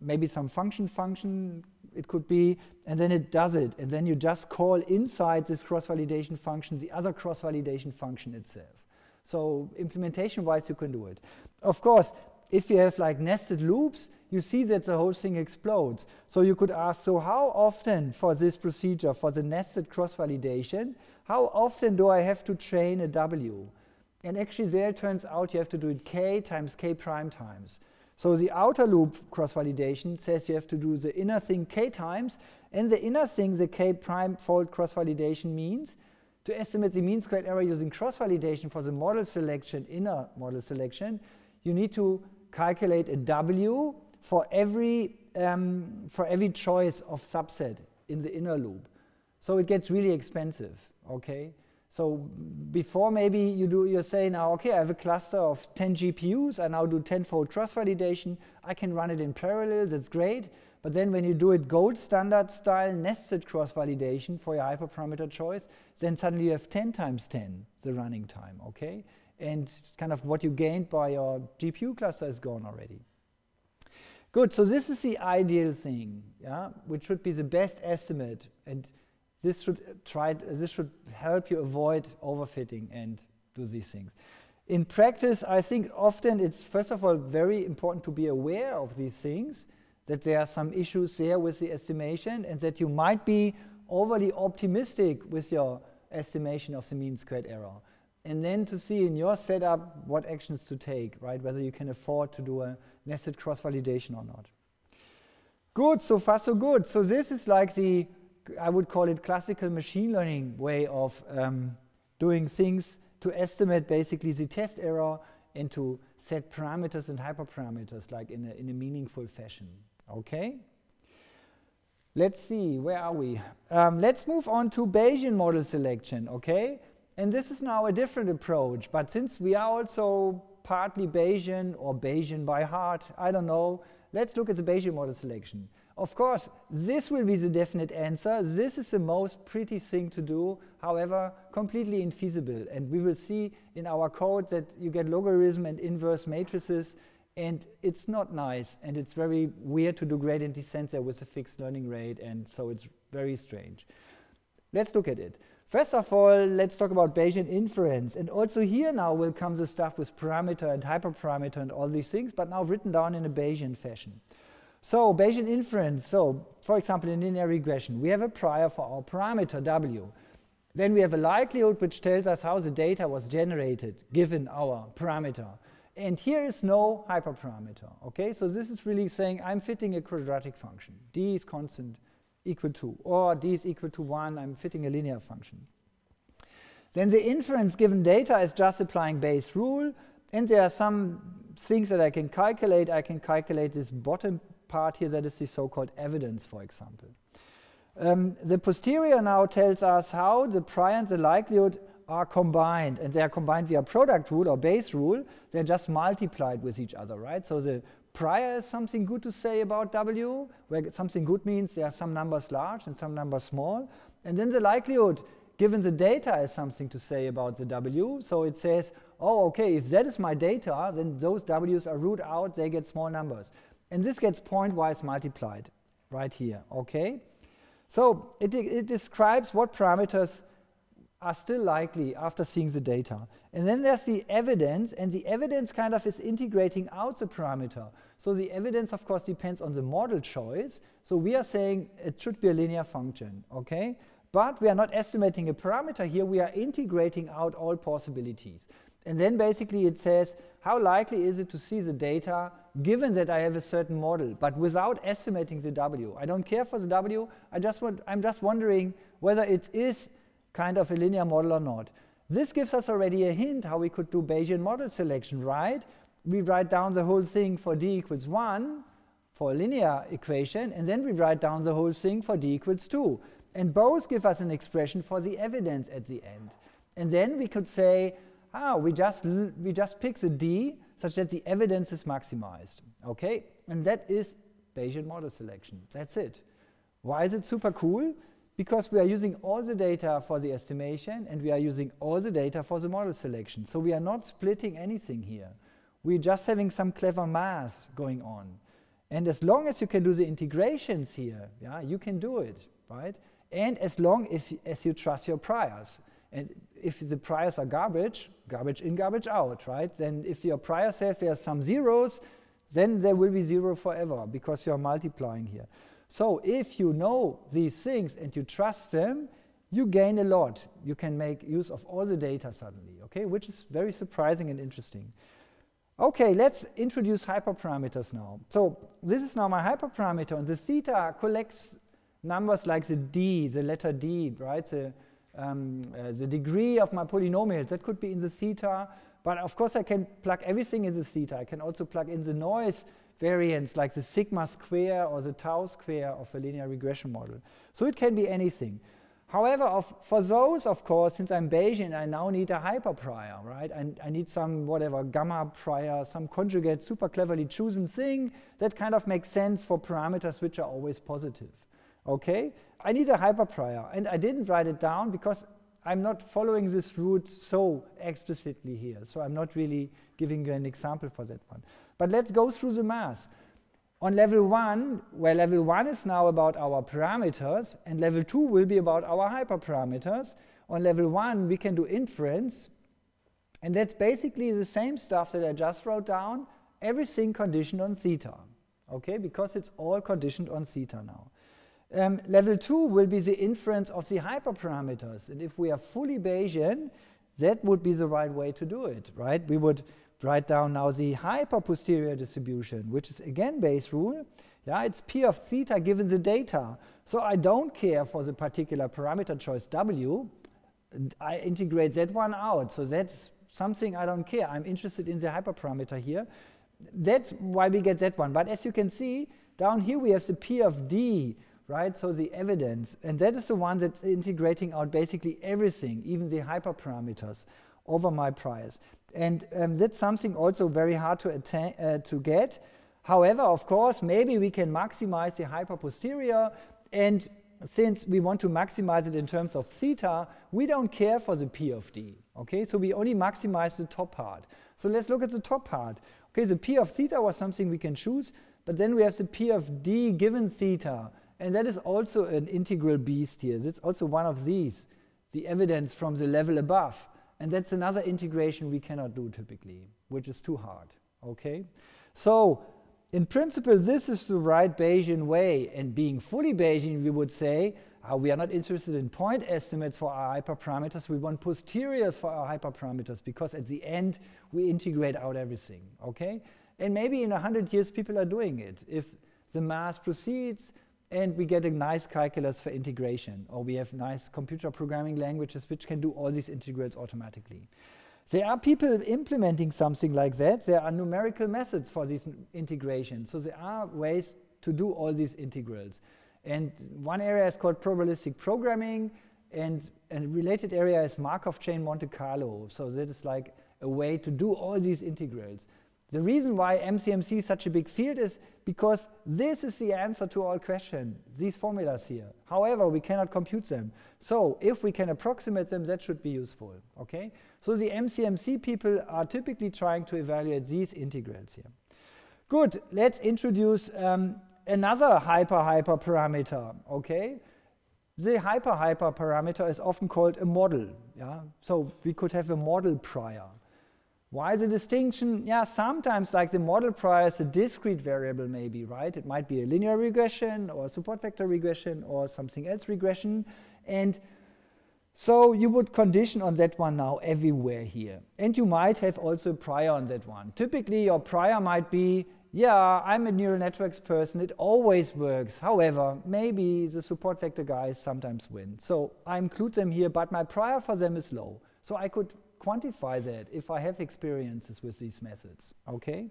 A: maybe some function function it could be, and then it does it. And then you just call inside this cross-validation function the other cross-validation function itself. So implementation-wise, you can do it. Of course, if you have like nested loops, you see that the whole thing explodes. So you could ask, so how often for this procedure, for the nested cross-validation, how often do I have to train a W? And actually there it turns out you have to do it k times k prime times. So the outer loop cross-validation says you have to do the inner thing k times, and the inner thing, the k prime fold cross-validation means to estimate the mean squared error using cross-validation for the model selection, inner model selection, you need to calculate a W for every, um, for every choice of subset in the inner loop. So it gets really expensive, okay? So before maybe you do, you say now, ah, okay, I have a cluster of 10 GPUs, I now do 10-fold cross-validation, I can run it in parallel, that's great. But then when you do it gold standard style nested cross-validation for your hyperparameter choice, then suddenly you have 10 times 10, the running time, okay? And kind of what you gained by your GPU cluster is gone already. Good, so this is the ideal thing, yeah, which should be the best estimate. And this should try this should help you avoid overfitting and do these things. In practice, I think often it's first of all very important to be aware of these things, that there are some issues there with the estimation, and that you might be overly optimistic with your estimation of the mean squared error. And then to see in your setup what actions to take, right? Whether you can afford to do a nested cross-validation or not. Good, so far so good. So this is like the I would call it classical machine learning way of um, doing things to estimate basically the test error and to set parameters and hyperparameters like in a, in a meaningful fashion. Okay? Let's see, where are we? Um, let's move on to Bayesian model selection, okay? And this is now a different approach, but since we are also partly Bayesian or Bayesian by heart, I don't know, let's look at the Bayesian model selection. Of course, this will be the definite answer. This is the most pretty thing to do, however, completely infeasible. And we will see in our code that you get logarithm and inverse matrices, and it's not nice, and it's very weird to do gradient descent there with a fixed learning rate, and so it's very strange. Let's look at it. First of all, let's talk about Bayesian inference. And also here now will come the stuff with parameter and hyperparameter and all these things, but now written down in a Bayesian fashion. So Bayesian inference, so for example in linear regression, we have a prior for our parameter w. Then we have a likelihood which tells us how the data was generated given our parameter. And here is no hyperparameter, okay? So this is really saying I'm fitting a quadratic function. d is constant equal to, or d is equal to 1, I'm fitting a linear function. Then the inference given data is just applying Bayes' rule, And there are some things that I can calculate. I can calculate this bottom part here, that is the so-called evidence, for example. Um, the posterior now tells us how the prior and the likelihood are combined, and they are combined via product rule or Bayes rule. They're just multiplied with each other, right? So the prior is something good to say about W, where something good means there are some numbers large and some numbers small. And then the likelihood given the data is something to say about the W. So it says, oh, okay, if that is my data, then those W's are ruled out, they get small numbers. And this gets pointwise multiplied right here, okay? So it, it describes what parameters are still likely after seeing the data. And then there's the evidence, and the evidence kind of is integrating out the parameter. So the evidence, of course, depends on the model choice. So we are saying it should be a linear function, okay? But we are not estimating a parameter here, we are integrating out all possibilities. And then basically it says, how likely is it to see the data given that I have a certain model, but without estimating the W? I don't care for the W, I just want, I'm just wondering whether it is kind of a linear model or not. This gives us already a hint how we could do Bayesian model selection, right? We write down the whole thing for d equals 1 for a linear equation, and then we write down the whole thing for d equals 2. And both give us an expression for the evidence at the end. And then we could say, ah, we just, we just pick the D such that the evidence is maximized. Okay? And that is Bayesian model selection. That's it. Why is it super cool? Because we are using all the data for the estimation and we are using all the data for the model selection. So we are not splitting anything here. We're just having some clever math going on. And as long as you can do the integrations here, yeah, you can do it, right? and as long if, as you trust your priors. And if the priors are garbage, garbage in, garbage out, right? Then if your prior says there are some zeros, then there will be zero forever because you're multiplying here. So if you know these things and you trust them, you gain a lot. You can make use of all the data suddenly, okay? Which is very surprising and interesting. Okay, let's introduce hyperparameters now. So this is now my hyperparameter, and the theta collects numbers like the d, the letter d, right? The, um, uh, the degree of my polynomials, that could be in the theta. But of course, I can plug everything in the theta. I can also plug in the noise variance, like the sigma square or the tau square of a linear regression model. So it can be anything. However, of, for those, of course, since I'm Bayesian, I now need a hyperprior, right? I, I need some whatever gamma prior, some conjugate, super cleverly chosen thing that kind of makes sense for parameters which are always positive. Okay, I need a hyperprior, and I didn't write it down because I'm not following this route so explicitly here. So I'm not really giving you an example for that one. But let's go through the math. On level one, where level one is now about our parameters, and level two will be about our hyperparameters, on level one we can do inference, and that's basically the same stuff that I just wrote down, everything conditioned on theta, okay, because it's all conditioned on theta now. Um, level 2 will be the inference of the hyperparameters. And if we are fully Bayesian, that would be the right way to do it, right? We would write down now the hyperposterior distribution, which is again Bayes rule. Yeah, it's p of theta given the data. So I don't care for the particular parameter choice w. I integrate that one out. So that's something I don't care. I'm interested in the hyperparameter here. That's why we get that one. But as you can see, down here we have the p of d, right? So the evidence, and that is the one that's integrating out basically everything, even the hyperparameters over my priors. And um, that's something also very hard to, uh, to get. However, of course, maybe we can maximize the hyperposterior and since we want to maximize it in terms of theta, we don't care for the P of D. Okay, so we only maximize the top part. So let's look at the top part. Okay, the P of theta was something we can choose, but then we have the P of D given theta. And that is also an integral beast here. It's also one of these, the evidence from the level above. And that's another integration we cannot do typically, which is too hard. Okay? So, in principle, this is the right Bayesian way. And being fully Bayesian, we would say, uh, we are not interested in point estimates for our hyperparameters. We want posteriors for our hyperparameters because at the end, we integrate out everything. Okay? And maybe in 100 years, people are doing it. If the mass proceeds, and we get a nice calculus for integration, or we have nice computer programming languages which can do all these integrals automatically. There are people implementing something like that. There are numerical methods for these integrations. So there are ways to do all these integrals. And one area is called probabilistic programming, and a related area is Markov chain Monte Carlo. So that is like a way to do all these integrals. The reason why MCMC is such a big field is because this is the answer to all questions, these formulas here. However, we cannot compute them. So if we can approximate them, that should be useful, okay? So the MCMC people are typically trying to evaluate these integrals here. Good, let's introduce um, another hyper-hyper parameter, okay? The hyper-hyper parameter is often called a model, yeah? So we could have a model prior. Why the distinction? Yeah, sometimes like the model prior is a discrete variable maybe, right? It might be a linear regression or support vector regression or something else regression. And so you would condition on that one now everywhere here. And you might have also a prior on that one. Typically your prior might be, yeah, I'm a neural networks person, it always works. However, maybe the support vector guys sometimes win. So I include them here, but my prior for them is low. So I could quantify that if I have experiences with these methods, okay?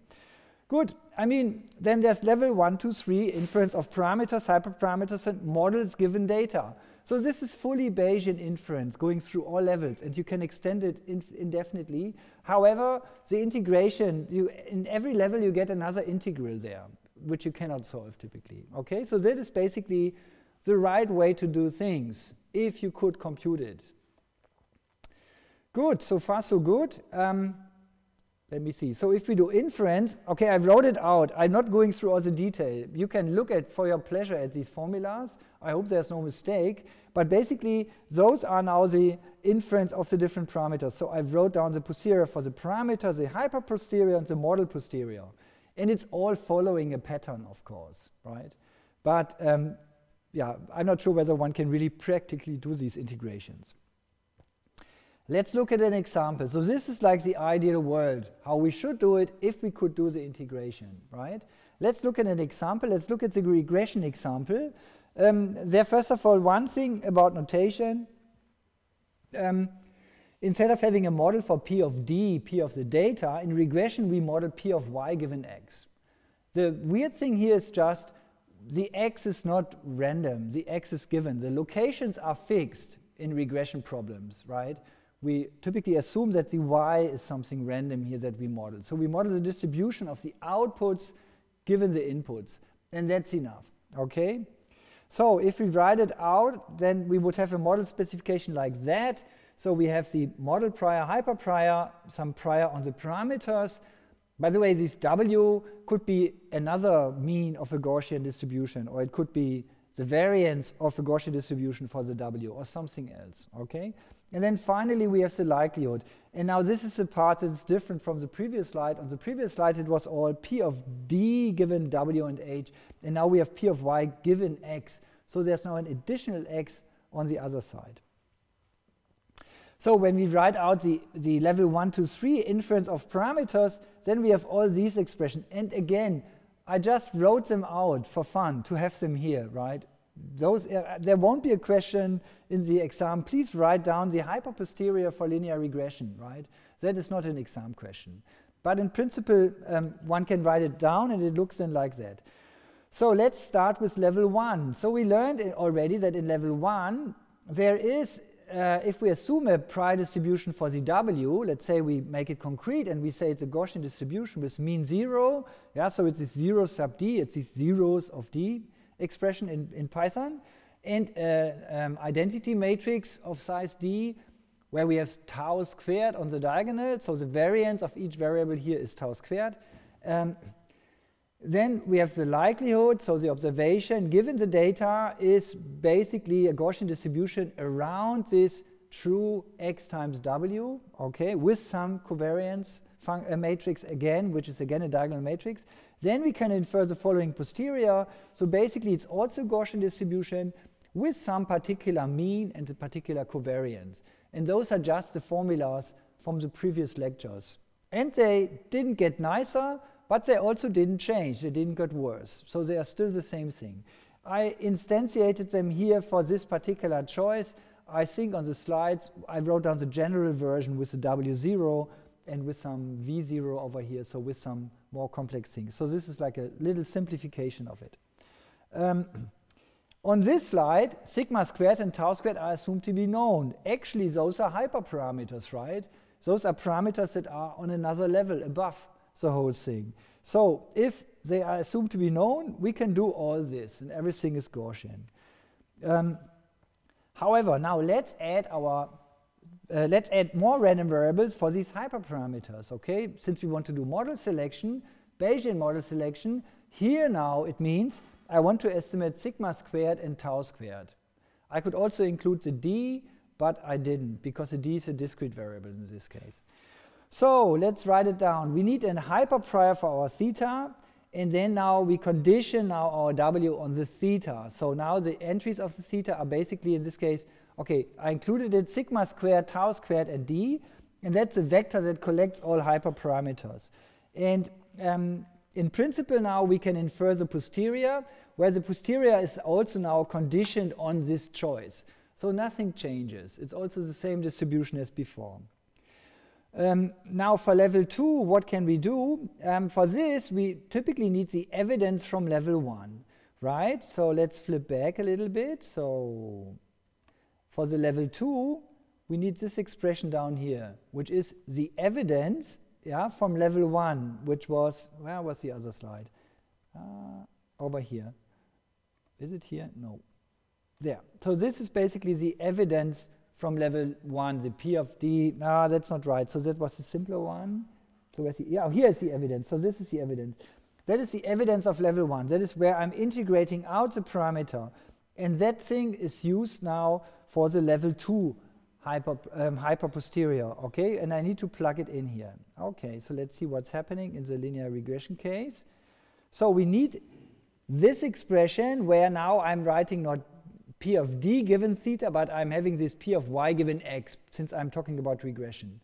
A: Good, I mean, then there's level one, two, three, inference of parameters, hyperparameters, and models given data. So this is fully Bayesian inference going through all levels, and you can extend it indefinitely. However, the integration, you, in every level you get another integral there, which you cannot solve typically. Okay, so that is basically the right way to do things if you could compute it. Good, so far so good. Um, let me see. So if we do inference, okay, I wrote it out. I'm not going through all the detail. You can look at for your pleasure at these formulas. I hope there's no mistake. But basically, those are now the inference of the different parameters. So I wrote down the posterior for the parameter, the hyper posterior, and the model posterior. And it's all following a pattern, of course, right? But um, yeah, I'm not sure whether one can really practically do these integrations. Let's look at an example. So this is like the ideal world, how we should do it if we could do the integration, right? Let's look at an example. Let's look at the regression example. Um, there, first of all, one thing about notation. Um, instead of having a model for P of D, P of the data, in regression we model P of Y given X. The weird thing here is just the X is not random, the X is given. The locations are fixed in regression problems, right? We typically assume that the y is something random here that we model. So we model the distribution of the outputs given the inputs, and that's enough, okay? So if we write it out, then we would have a model specification like that. So we have the model prior, hyper prior, some prior on the parameters. By the way, this W could be another mean of a Gaussian distribution, or it could be the variance of a Gaussian distribution for the W, or something else, okay? And then finally, we have the likelihood. And now this is the part that's different from the previous slide. On the previous slide, it was all P of D given W and H. And now we have P of Y given X. So there's now an additional X on the other side. So when we write out the, the level 1 to 3 inference of parameters, then we have all these expressions. And again, I just wrote them out for fun to have them here, right? Those, uh, there won't be a question in the exam, please write down the hyperposterior for linear regression, right? That is not an exam question. But in principle, um, one can write it down and it looks then like that. So let's start with level one. So we learned already that in level one, there is, uh, if we assume a prior distribution for the W, let's say we make it concrete and we say it's a Gaussian distribution with mean zero, yeah, so it's this zero sub D, it's these zeros of D, expression in, in Python, and an um, identity matrix of size d, where we have tau squared on the diagonal, so the variance of each variable here is tau squared. Um, then we have the likelihood, so the observation given the data is basically a Gaussian distribution around this true x times w, okay, with some covariance a uh, matrix again, which is again a diagonal matrix. Then we can infer the following posterior. So basically, it's also Gaussian distribution with some particular mean and a particular covariance. And those are just the formulas from the previous lectures. And they didn't get nicer, but they also didn't change. They didn't get worse. So they are still the same thing. I instantiated them here for this particular choice. I think on the slides I wrote down the general version with the W0 and with some V0 over here, so with some more complex things. So this is like a little simplification of it. Um, on this slide, sigma squared and tau squared are assumed to be known. Actually, those are hyperparameters, right? Those are parameters that are on another level above the whole thing. So if they are assumed to be known, we can do all this, and everything is Gaussian. Um, however, now let's add our uh, let's add more random variables for these hyperparameters, okay? Since we want to do model selection, Bayesian model selection, here now it means I want to estimate sigma squared and tau squared. I could also include the d, but I didn't because the d is a discrete variable in this case. So let's write it down. We need a hyperprior for our theta, and then now we condition now our w on the theta. So now the entries of the theta are basically in this case, okay, I included it sigma squared, tau squared, and d, and that's a vector that collects all hyperparameters. And um, in principle now we can infer the posterior, where the posterior is also now conditioned on this choice. So nothing changes. It's also the same distribution as before. Um, now for level 2, what can we do? Um, for this, we typically need the evidence from level 1, right? So let's flip back a little bit. So for the level 2, we need this expression down here, which is the evidence yeah, from level 1, which was, where was the other slide? Uh, over here. Is it here? No. There. So this is basically the evidence from level 1, the P of D. No, that's not right. So that was the simpler one. So where's the, yeah, here is the evidence. So this is the evidence. That is the evidence of level 1. That is where I'm integrating out the parameter. And that thing is used now for the level 2 hyper, um, hyper posterior, okay? And I need to plug it in here. Okay, so let's see what's happening in the linear regression case. So we need this expression where now I'm writing not p of d given theta, but I'm having this p of y given x, since I'm talking about regression.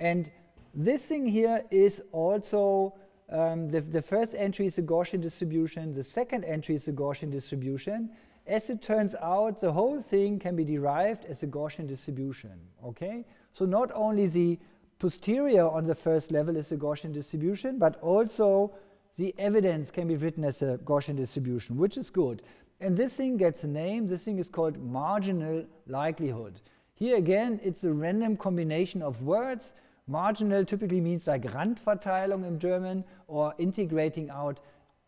A: And this thing here is also, um, the, the first entry is a Gaussian distribution, the second entry is a Gaussian distribution. As it turns out, the whole thing can be derived as a Gaussian distribution, okay? So not only the posterior on the first level is a Gaussian distribution, but also the evidence can be written as a Gaussian distribution, which is good. And this thing gets a name. This thing is called marginal likelihood. Here again, it's a random combination of words. Marginal typically means like Randverteilung in German or integrating out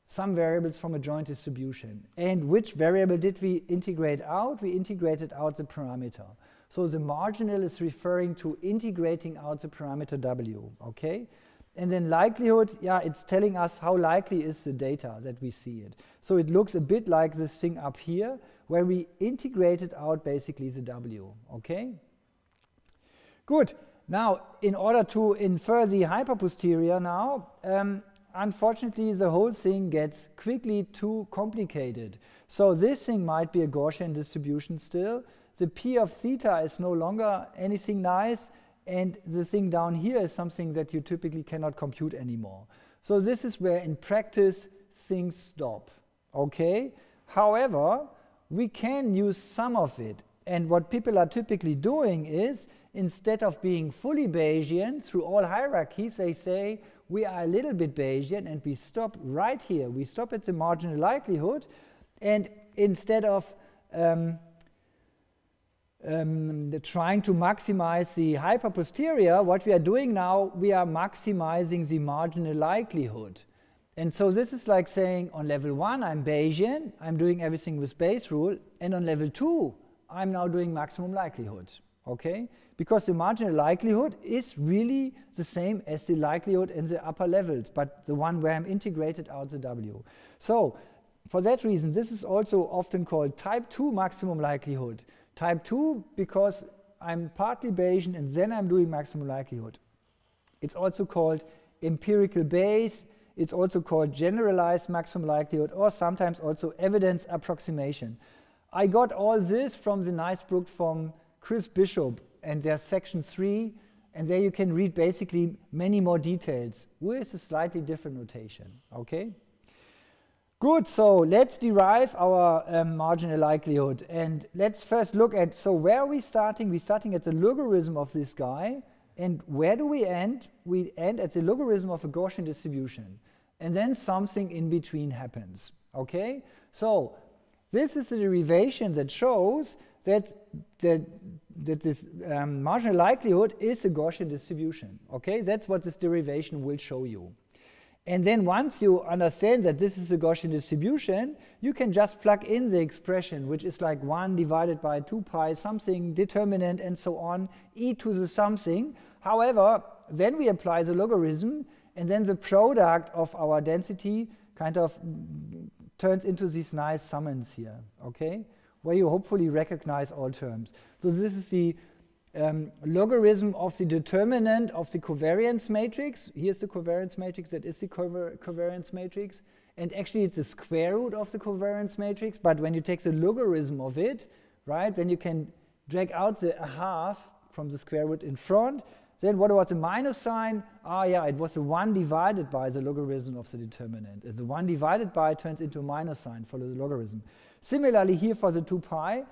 A: some variables from a joint distribution. And which variable did we integrate out? We integrated out the parameter. So the marginal is referring to integrating out the parameter w, okay? And then likelihood, yeah, it's telling us how likely is the data that we see it. So it looks a bit like this thing up here, where we integrated out basically the W, okay? Good. Now, in order to infer the hyperposterior now, um, unfortunately, the whole thing gets quickly too complicated. So this thing might be a Gaussian distribution still. The P of theta is no longer anything nice and the thing down here is something that you typically cannot compute anymore. So this is where in practice things stop. Okay? However, we can use some of it. And what people are typically doing is instead of being fully Bayesian through all hierarchies, they say we are a little bit Bayesian and we stop right here. We stop at the marginal likelihood. And instead of um, um, trying to maximize the hyperposterior, what we are doing now, we are maximizing the marginal likelihood. And so this is like saying on level one, I'm Bayesian, I'm doing everything with Bayes rule, and on level two, I'm now doing maximum likelihood, okay? Because the marginal likelihood is really the same as the likelihood in the upper levels, but the one where I'm integrated out the W. So for that reason, this is also often called type 2 maximum likelihood. Type 2 because I'm partly Bayesian and then I'm doing maximum likelihood. It's also called empirical Bayes. It's also called generalized maximum likelihood or sometimes also evidence approximation. I got all this from the nice book from Chris Bishop and there's section 3 and there you can read basically many more details with a slightly different notation. Okay? Good, so let's derive our um, marginal likelihood. And let's first look at, so where are we starting? We're starting at the logarithm of this guy. And where do we end? We end at the logarithm of a Gaussian distribution. And then something in between happens. Okay? So this is a derivation that shows that, that, that this um, marginal likelihood is a Gaussian distribution. Okay? That's what this derivation will show you. And then once you understand that this is a Gaussian distribution, you can just plug in the expression, which is like 1 divided by 2 pi something, determinant, and so on, e to the something. However, then we apply the logarithm, and then the product of our density kind of turns into these nice summands here, okay? Where you hopefully recognize all terms. So this is the um, logarithm of the determinant of the covariance matrix. Here's the covariance matrix, that is the cover covariance matrix. And actually it's the square root of the covariance matrix, but when you take the logarithm of it, right, then you can drag out the half from the square root in front. Then what about the minus sign? Ah, yeah, it was the 1 divided by the logarithm of the determinant. And the 1 divided by turns into a minus sign for the logarithm. Similarly here for the 2 pi,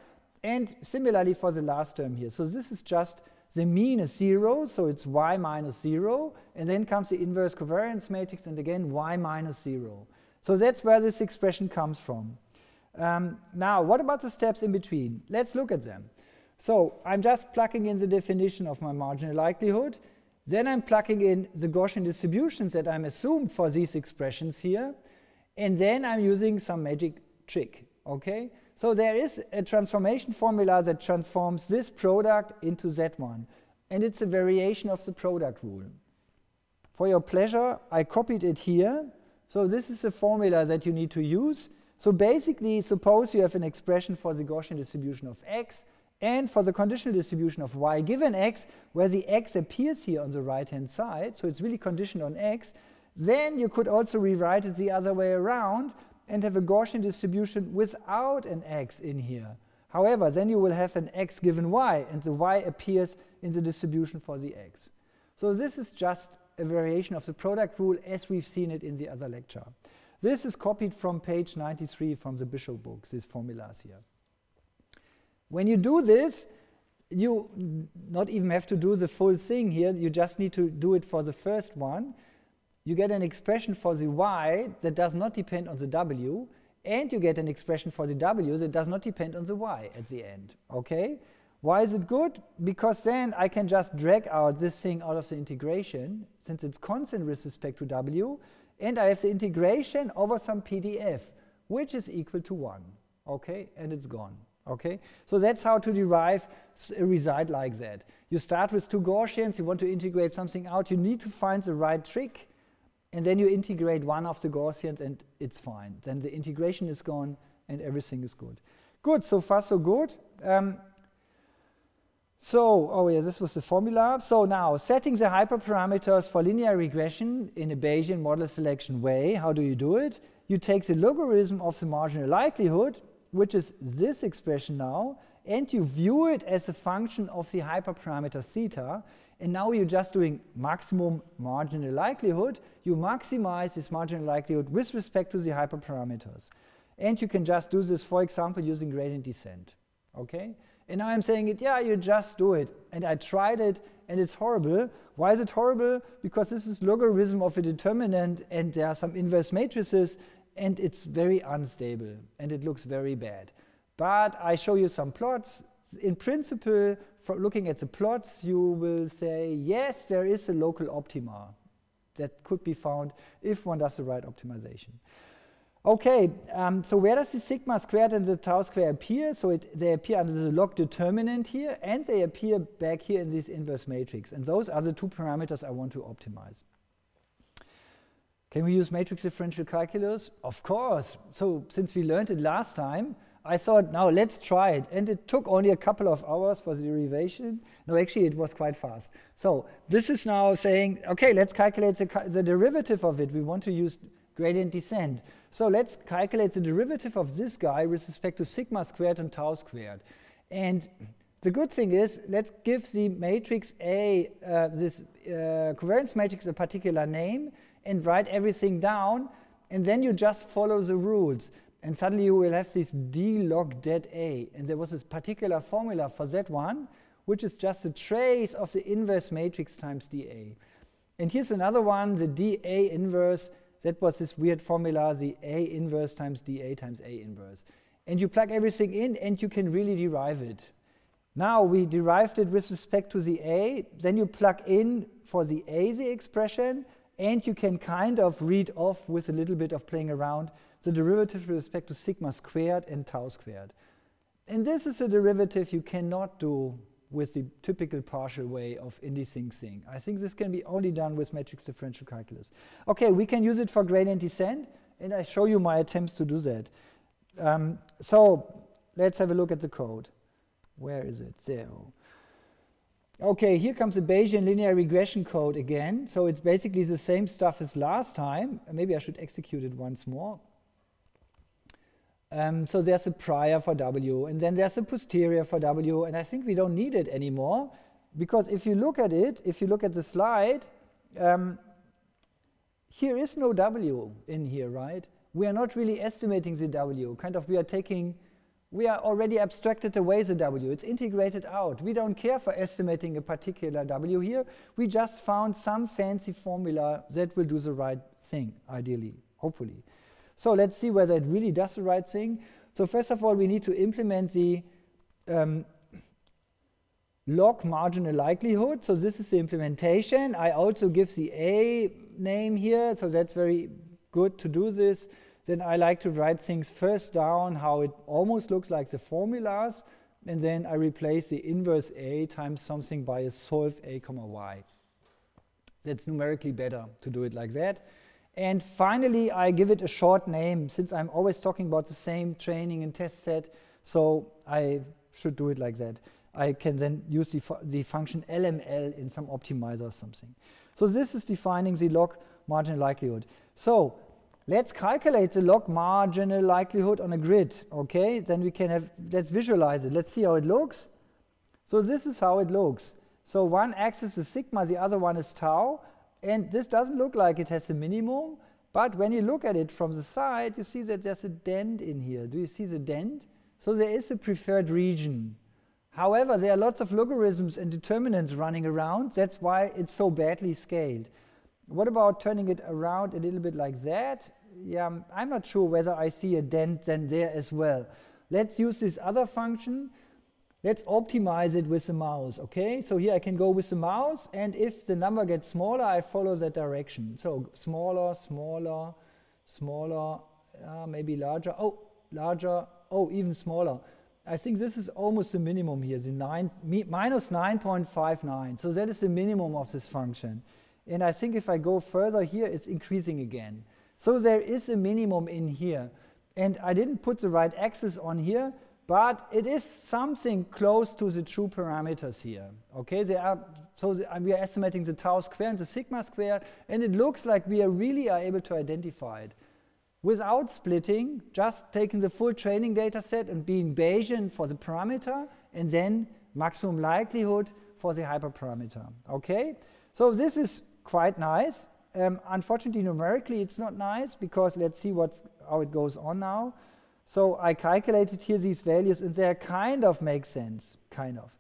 A: and similarly for the last term here. So this is just the mean is 0, so it's y minus 0. And then comes the inverse covariance matrix, and again y minus 0. So that's where this expression comes from. Um, now, what about the steps in between? Let's look at them. So I'm just plugging in the definition of my marginal likelihood. Then I'm plugging in the Gaussian distributions that I'm assumed for these expressions here. And then I'm using some magic trick, okay? So there is a transformation formula that transforms this product into that one. And it's a variation of the product rule. For your pleasure, I copied it here. So this is the formula that you need to use. So basically, suppose you have an expression for the Gaussian distribution of x and for the conditional distribution of y given x, where the x appears here on the right-hand side, so it's really conditioned on x, then you could also rewrite it the other way around and have a Gaussian distribution without an x in here. However, then you will have an x given y, and the y appears in the distribution for the x. So this is just a variation of the product rule as we've seen it in the other lecture. This is copied from page 93 from the Bishop book, these formulas here. When you do this, you not even have to do the full thing here, you just need to do it for the first one you get an expression for the y that does not depend on the w, and you get an expression for the w that does not depend on the y at the end. Okay? Why is it good? Because then I can just drag out this thing out of the integration, since it's constant with respect to w, and I have the integration over some PDF, which is equal to 1. Okay? And it's gone. Okay? So that's how to derive a result like that. You start with two Gaussians, you want to integrate something out, you need to find the right trick, and then you integrate one of the Gaussians and it's fine. Then the integration is gone and everything is good. Good, so far so good. Um, so, oh yeah, this was the formula. So now, setting the hyperparameters for linear regression in a Bayesian model selection way, how do you do it? You take the logarithm of the marginal likelihood, which is this expression now, and you view it as a function of the hyperparameter theta, and now you're just doing maximum marginal likelihood. You maximize this marginal likelihood with respect to the hyperparameters. And you can just do this, for example, using gradient descent. Okay? And now I'm saying it, yeah, you just do it. And I tried it, and it's horrible. Why is it horrible? Because this is logarithm of a determinant, and there are some inverse matrices, and it's very unstable, and it looks very bad. But I show you some plots. In principle, looking at the plots, you will say, yes, there is a local optima that could be found if one does the right optimization. Okay, um, so where does the sigma squared and the tau squared appear? So it, they appear under the log determinant here, and they appear back here in this inverse matrix. And those are the two parameters I want to optimize. Can we use matrix differential calculus? Of course. So since we learned it last time, I thought, now let's try it. And it took only a couple of hours for the derivation. No, actually, it was quite fast. So this is now saying, okay, let's calculate the, the derivative of it. We want to use gradient descent. So let's calculate the derivative of this guy with respect to sigma squared and tau squared. And the good thing is, let's give the matrix A, uh, this uh, covariance matrix, a particular name and write everything down and then you just follow the rules. And suddenly you will have this d log det A. And there was this particular formula for that one, which is just the trace of the inverse matrix times dA. And here's another one, the dA inverse. That was this weird formula, the A inverse times dA times A inverse. And you plug everything in, and you can really derive it. Now we derived it with respect to the A. Then you plug in for the A the expression, and you can kind of read off with a little bit of playing around the derivative with respect to sigma squared and tau squared. And this is a derivative you cannot do with the typical partial way of indexing. I think this can be only done with matrix differential calculus. Okay, we can use it for gradient descent, and I show you my attempts to do that. Um, so let's have a look at the code. Where is it? There. Okay, here comes the Bayesian linear regression code again. So it's basically the same stuff as last time. Maybe I should execute it once more. Um, so there's a prior for W, and then there's a posterior for W, and I think we don't need it anymore, because if you look at it, if you look at the slide, um, here is no W in here, right? We are not really estimating the W. Kind of, we are taking, we are already abstracted away the W. It's integrated out. We don't care for estimating a particular W here. We just found some fancy formula that will do the right thing, ideally, hopefully. So let's see whether it really does the right thing. So first of all, we need to implement the um, log marginal likelihood. So this is the implementation. I also give the A name here, so that's very good to do this. Then I like to write things first down, how it almost looks like the formulas, and then I replace the inverse A times something by a solve A comma Y. That's numerically better to do it like that. And finally, I give it a short name since I'm always talking about the same training and test set. So I should do it like that. I can then use the, fu the function LML in some optimizer or something. So this is defining the log marginal likelihood. So let's calculate the log marginal likelihood on a grid. Okay, then we can have, let's visualize it. Let's see how it looks. So this is how it looks. So one axis is sigma, the other one is tau. And this doesn't look like it has a minimum, but when you look at it from the side, you see that there's a dent in here. Do you see the dent? So there is a preferred region. However, there are lots of logarithms and determinants running around. That's why it's so badly scaled. What about turning it around a little bit like that? Yeah, I'm not sure whether I see a dent then there as well. Let's use this other function Let's optimize it with the mouse, okay? So here I can go with the mouse, and if the number gets smaller, I follow that direction. So smaller, smaller, smaller, uh, maybe larger, oh, larger, oh, even smaller. I think this is almost the minimum here, the nine, minus 9.59. So that is the minimum of this function. And I think if I go further here, it's increasing again. So there is a minimum in here. And I didn't put the right axis on here, but it is something close to the true parameters here. Okay, are so the, we are estimating the tau square and the sigma square, and it looks like we are really are able to identify it without splitting, just taking the full training data set and being Bayesian for the parameter, and then maximum likelihood for the hyperparameter. Okay, so this is quite nice. Um, unfortunately, numerically, it's not nice because let's see what's, how it goes on now. So I calculated here these values and they kind of make sense, kind of.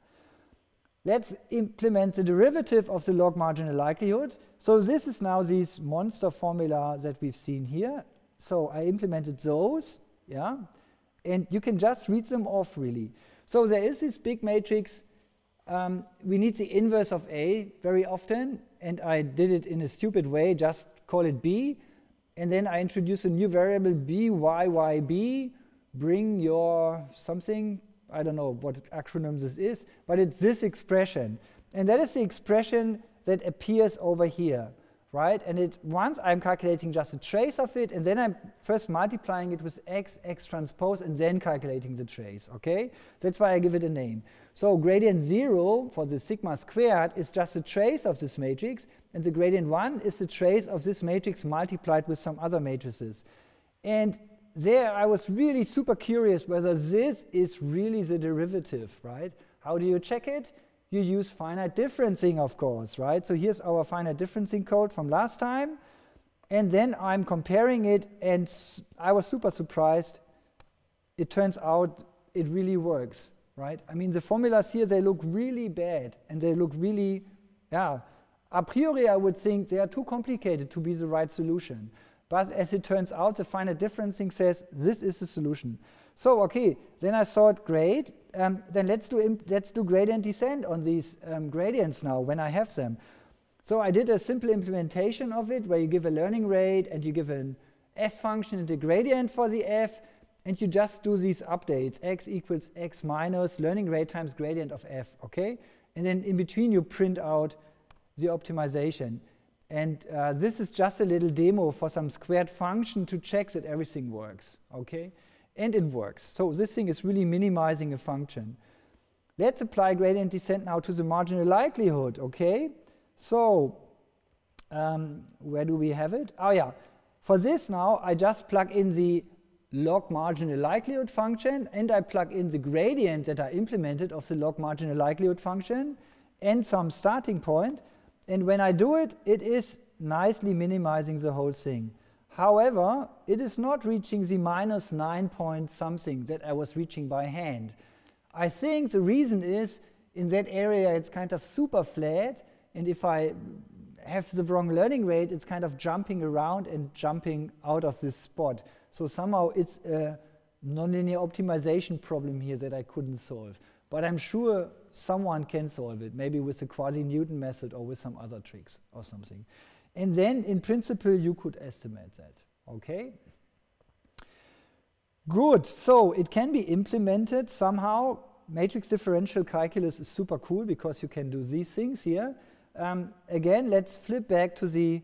A: Let's implement the derivative of the log marginal likelihood. So this is now this monster formula that we've seen here. So I implemented those, yeah, and you can just read them off really. So there is this big matrix. Um, we need the inverse of A very often, and I did it in a stupid way, just call it B, and then I introduce a new variable B, Y, Y, B, bring your something, I don't know what acronym this is, but it's this expression. And that is the expression that appears over here, right? And it once I'm calculating just a trace of it, and then I'm first multiplying it with x, x transpose, and then calculating the trace, okay? That's why I give it a name. So gradient 0 for the sigma squared is just a trace of this matrix, and the gradient 1 is the trace of this matrix multiplied with some other matrices. And there I was really super curious whether this is really the derivative, right? How do you check it? You use finite differencing, of course, right? So here's our finite differencing code from last time. And then I'm comparing it, and I was super surprised. It turns out it really works, right? I mean, the formulas here, they look really bad, and they look really, yeah, a priori I would think they are too complicated to be the right solution. But as it turns out, the finite differencing says this is the solution. So, okay, then I thought, great, um, then let's do, let's do gradient descent on these um, gradients now when I have them. So I did a simple implementation of it where you give a learning rate and you give an f function and a gradient for the f, and you just do these updates, x equals x minus learning rate times gradient of f, okay? And then in between you print out the optimization. And uh, this is just a little demo for some squared function to check that everything works, okay? And it works. So this thing is really minimizing a function. Let's apply gradient descent now to the marginal likelihood, okay? So um, where do we have it? Oh yeah, for this now I just plug in the log marginal likelihood function and I plug in the gradient that I implemented of the log marginal likelihood function and some starting point. And when I do it, it is nicely minimizing the whole thing. However, it is not reaching the minus 9 point something that I was reaching by hand. I think the reason is in that area it's kind of super flat and if I have the wrong learning rate, it's kind of jumping around and jumping out of this spot. So somehow it's a nonlinear optimization problem here that I couldn't solve. But I'm sure someone can solve it, maybe with the quasi-Newton method or with some other tricks or something. And then in principle, you could estimate that, okay? Good, so it can be implemented somehow. Matrix differential calculus is super cool because you can do these things here. Um, again, let's flip back to the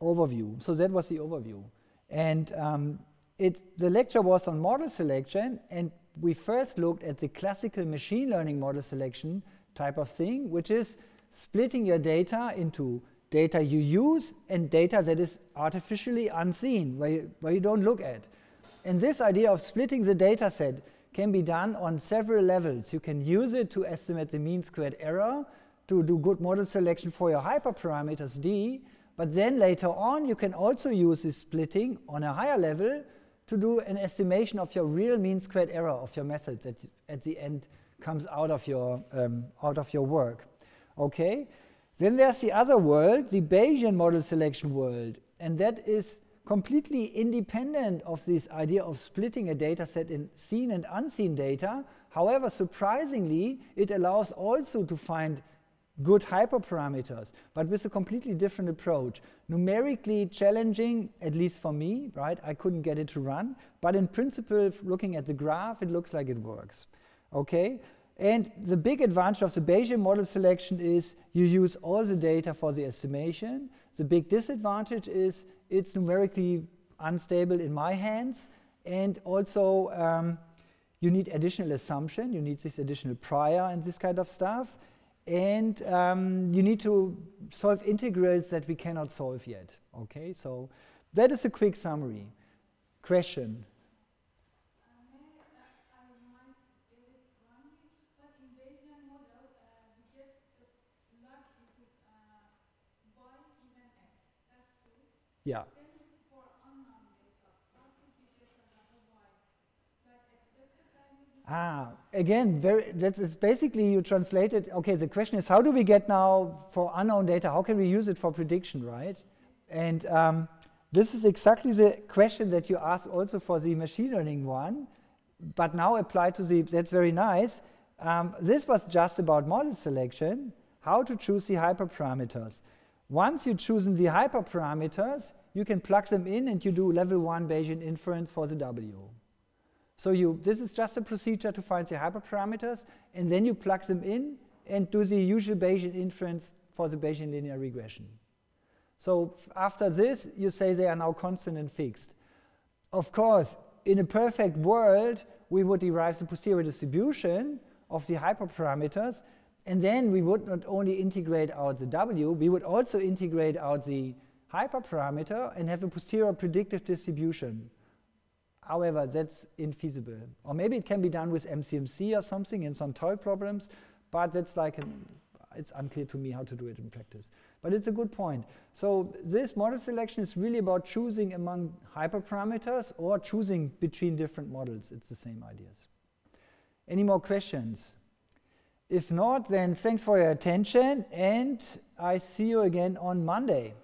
A: overview. So that was the overview. And um, it, the lecture was on model selection, and we first looked at the classical machine learning model selection type of thing, which is splitting your data into data you use and data that is artificially unseen, where you, where you don't look at. And this idea of splitting the data set can be done on several levels. You can use it to estimate the mean squared error, to do good model selection for your hyperparameters D, but then later on you can also use this splitting on a higher level to do an estimation of your real mean squared error of your method that at the end comes out of your, um, out of your work. Okay? Then there's the other world, the Bayesian model selection world, and that is completely independent of this idea of splitting a data set in seen and unseen data. However, surprisingly, it allows also to find good hyperparameters, but with a completely different approach. Numerically challenging, at least for me, right? I couldn't get it to run, but in principle, looking at the graph, it looks like it works. Okay? And the big advantage of the Bayesian model selection is you use all the data for the estimation. The big disadvantage is it's numerically unstable in my hands. And also, um, you need additional assumption. You need this additional prior and this kind of stuff. And um, you need to solve integrals that we cannot solve yet. Okay, so that is a quick summary. Question? Yeah. Ah, again, very, that's basically you translated. Okay, the question is, how do we get now for unknown data? How can we use it for prediction, right? And um, this is exactly the question that you asked also for the machine learning one, but now applied to the. That's very nice. Um, this was just about model selection, how to choose the hyperparameters. Once you've chosen the hyperparameters, you can plug them in and you do level one Bayesian inference for the W. So you, this is just a procedure to find the hyperparameters, and then you plug them in and do the usual Bayesian inference for the Bayesian linear regression. So after this, you say they are now constant and fixed. Of course, in a perfect world, we would derive the posterior distribution of the hyperparameters, and then we would not only integrate out the W, we would also integrate out the hyperparameter and have a posterior predictive distribution. However, that's infeasible. Or maybe it can be done with MCMC or something in some toy problems, but that's like, an, it's unclear to me how to do it in practice. But it's a good point. So this model selection is really about choosing among hyperparameters or choosing between different models. It's the same ideas. Any more questions? If not, then thanks for your attention and I see you again on Monday.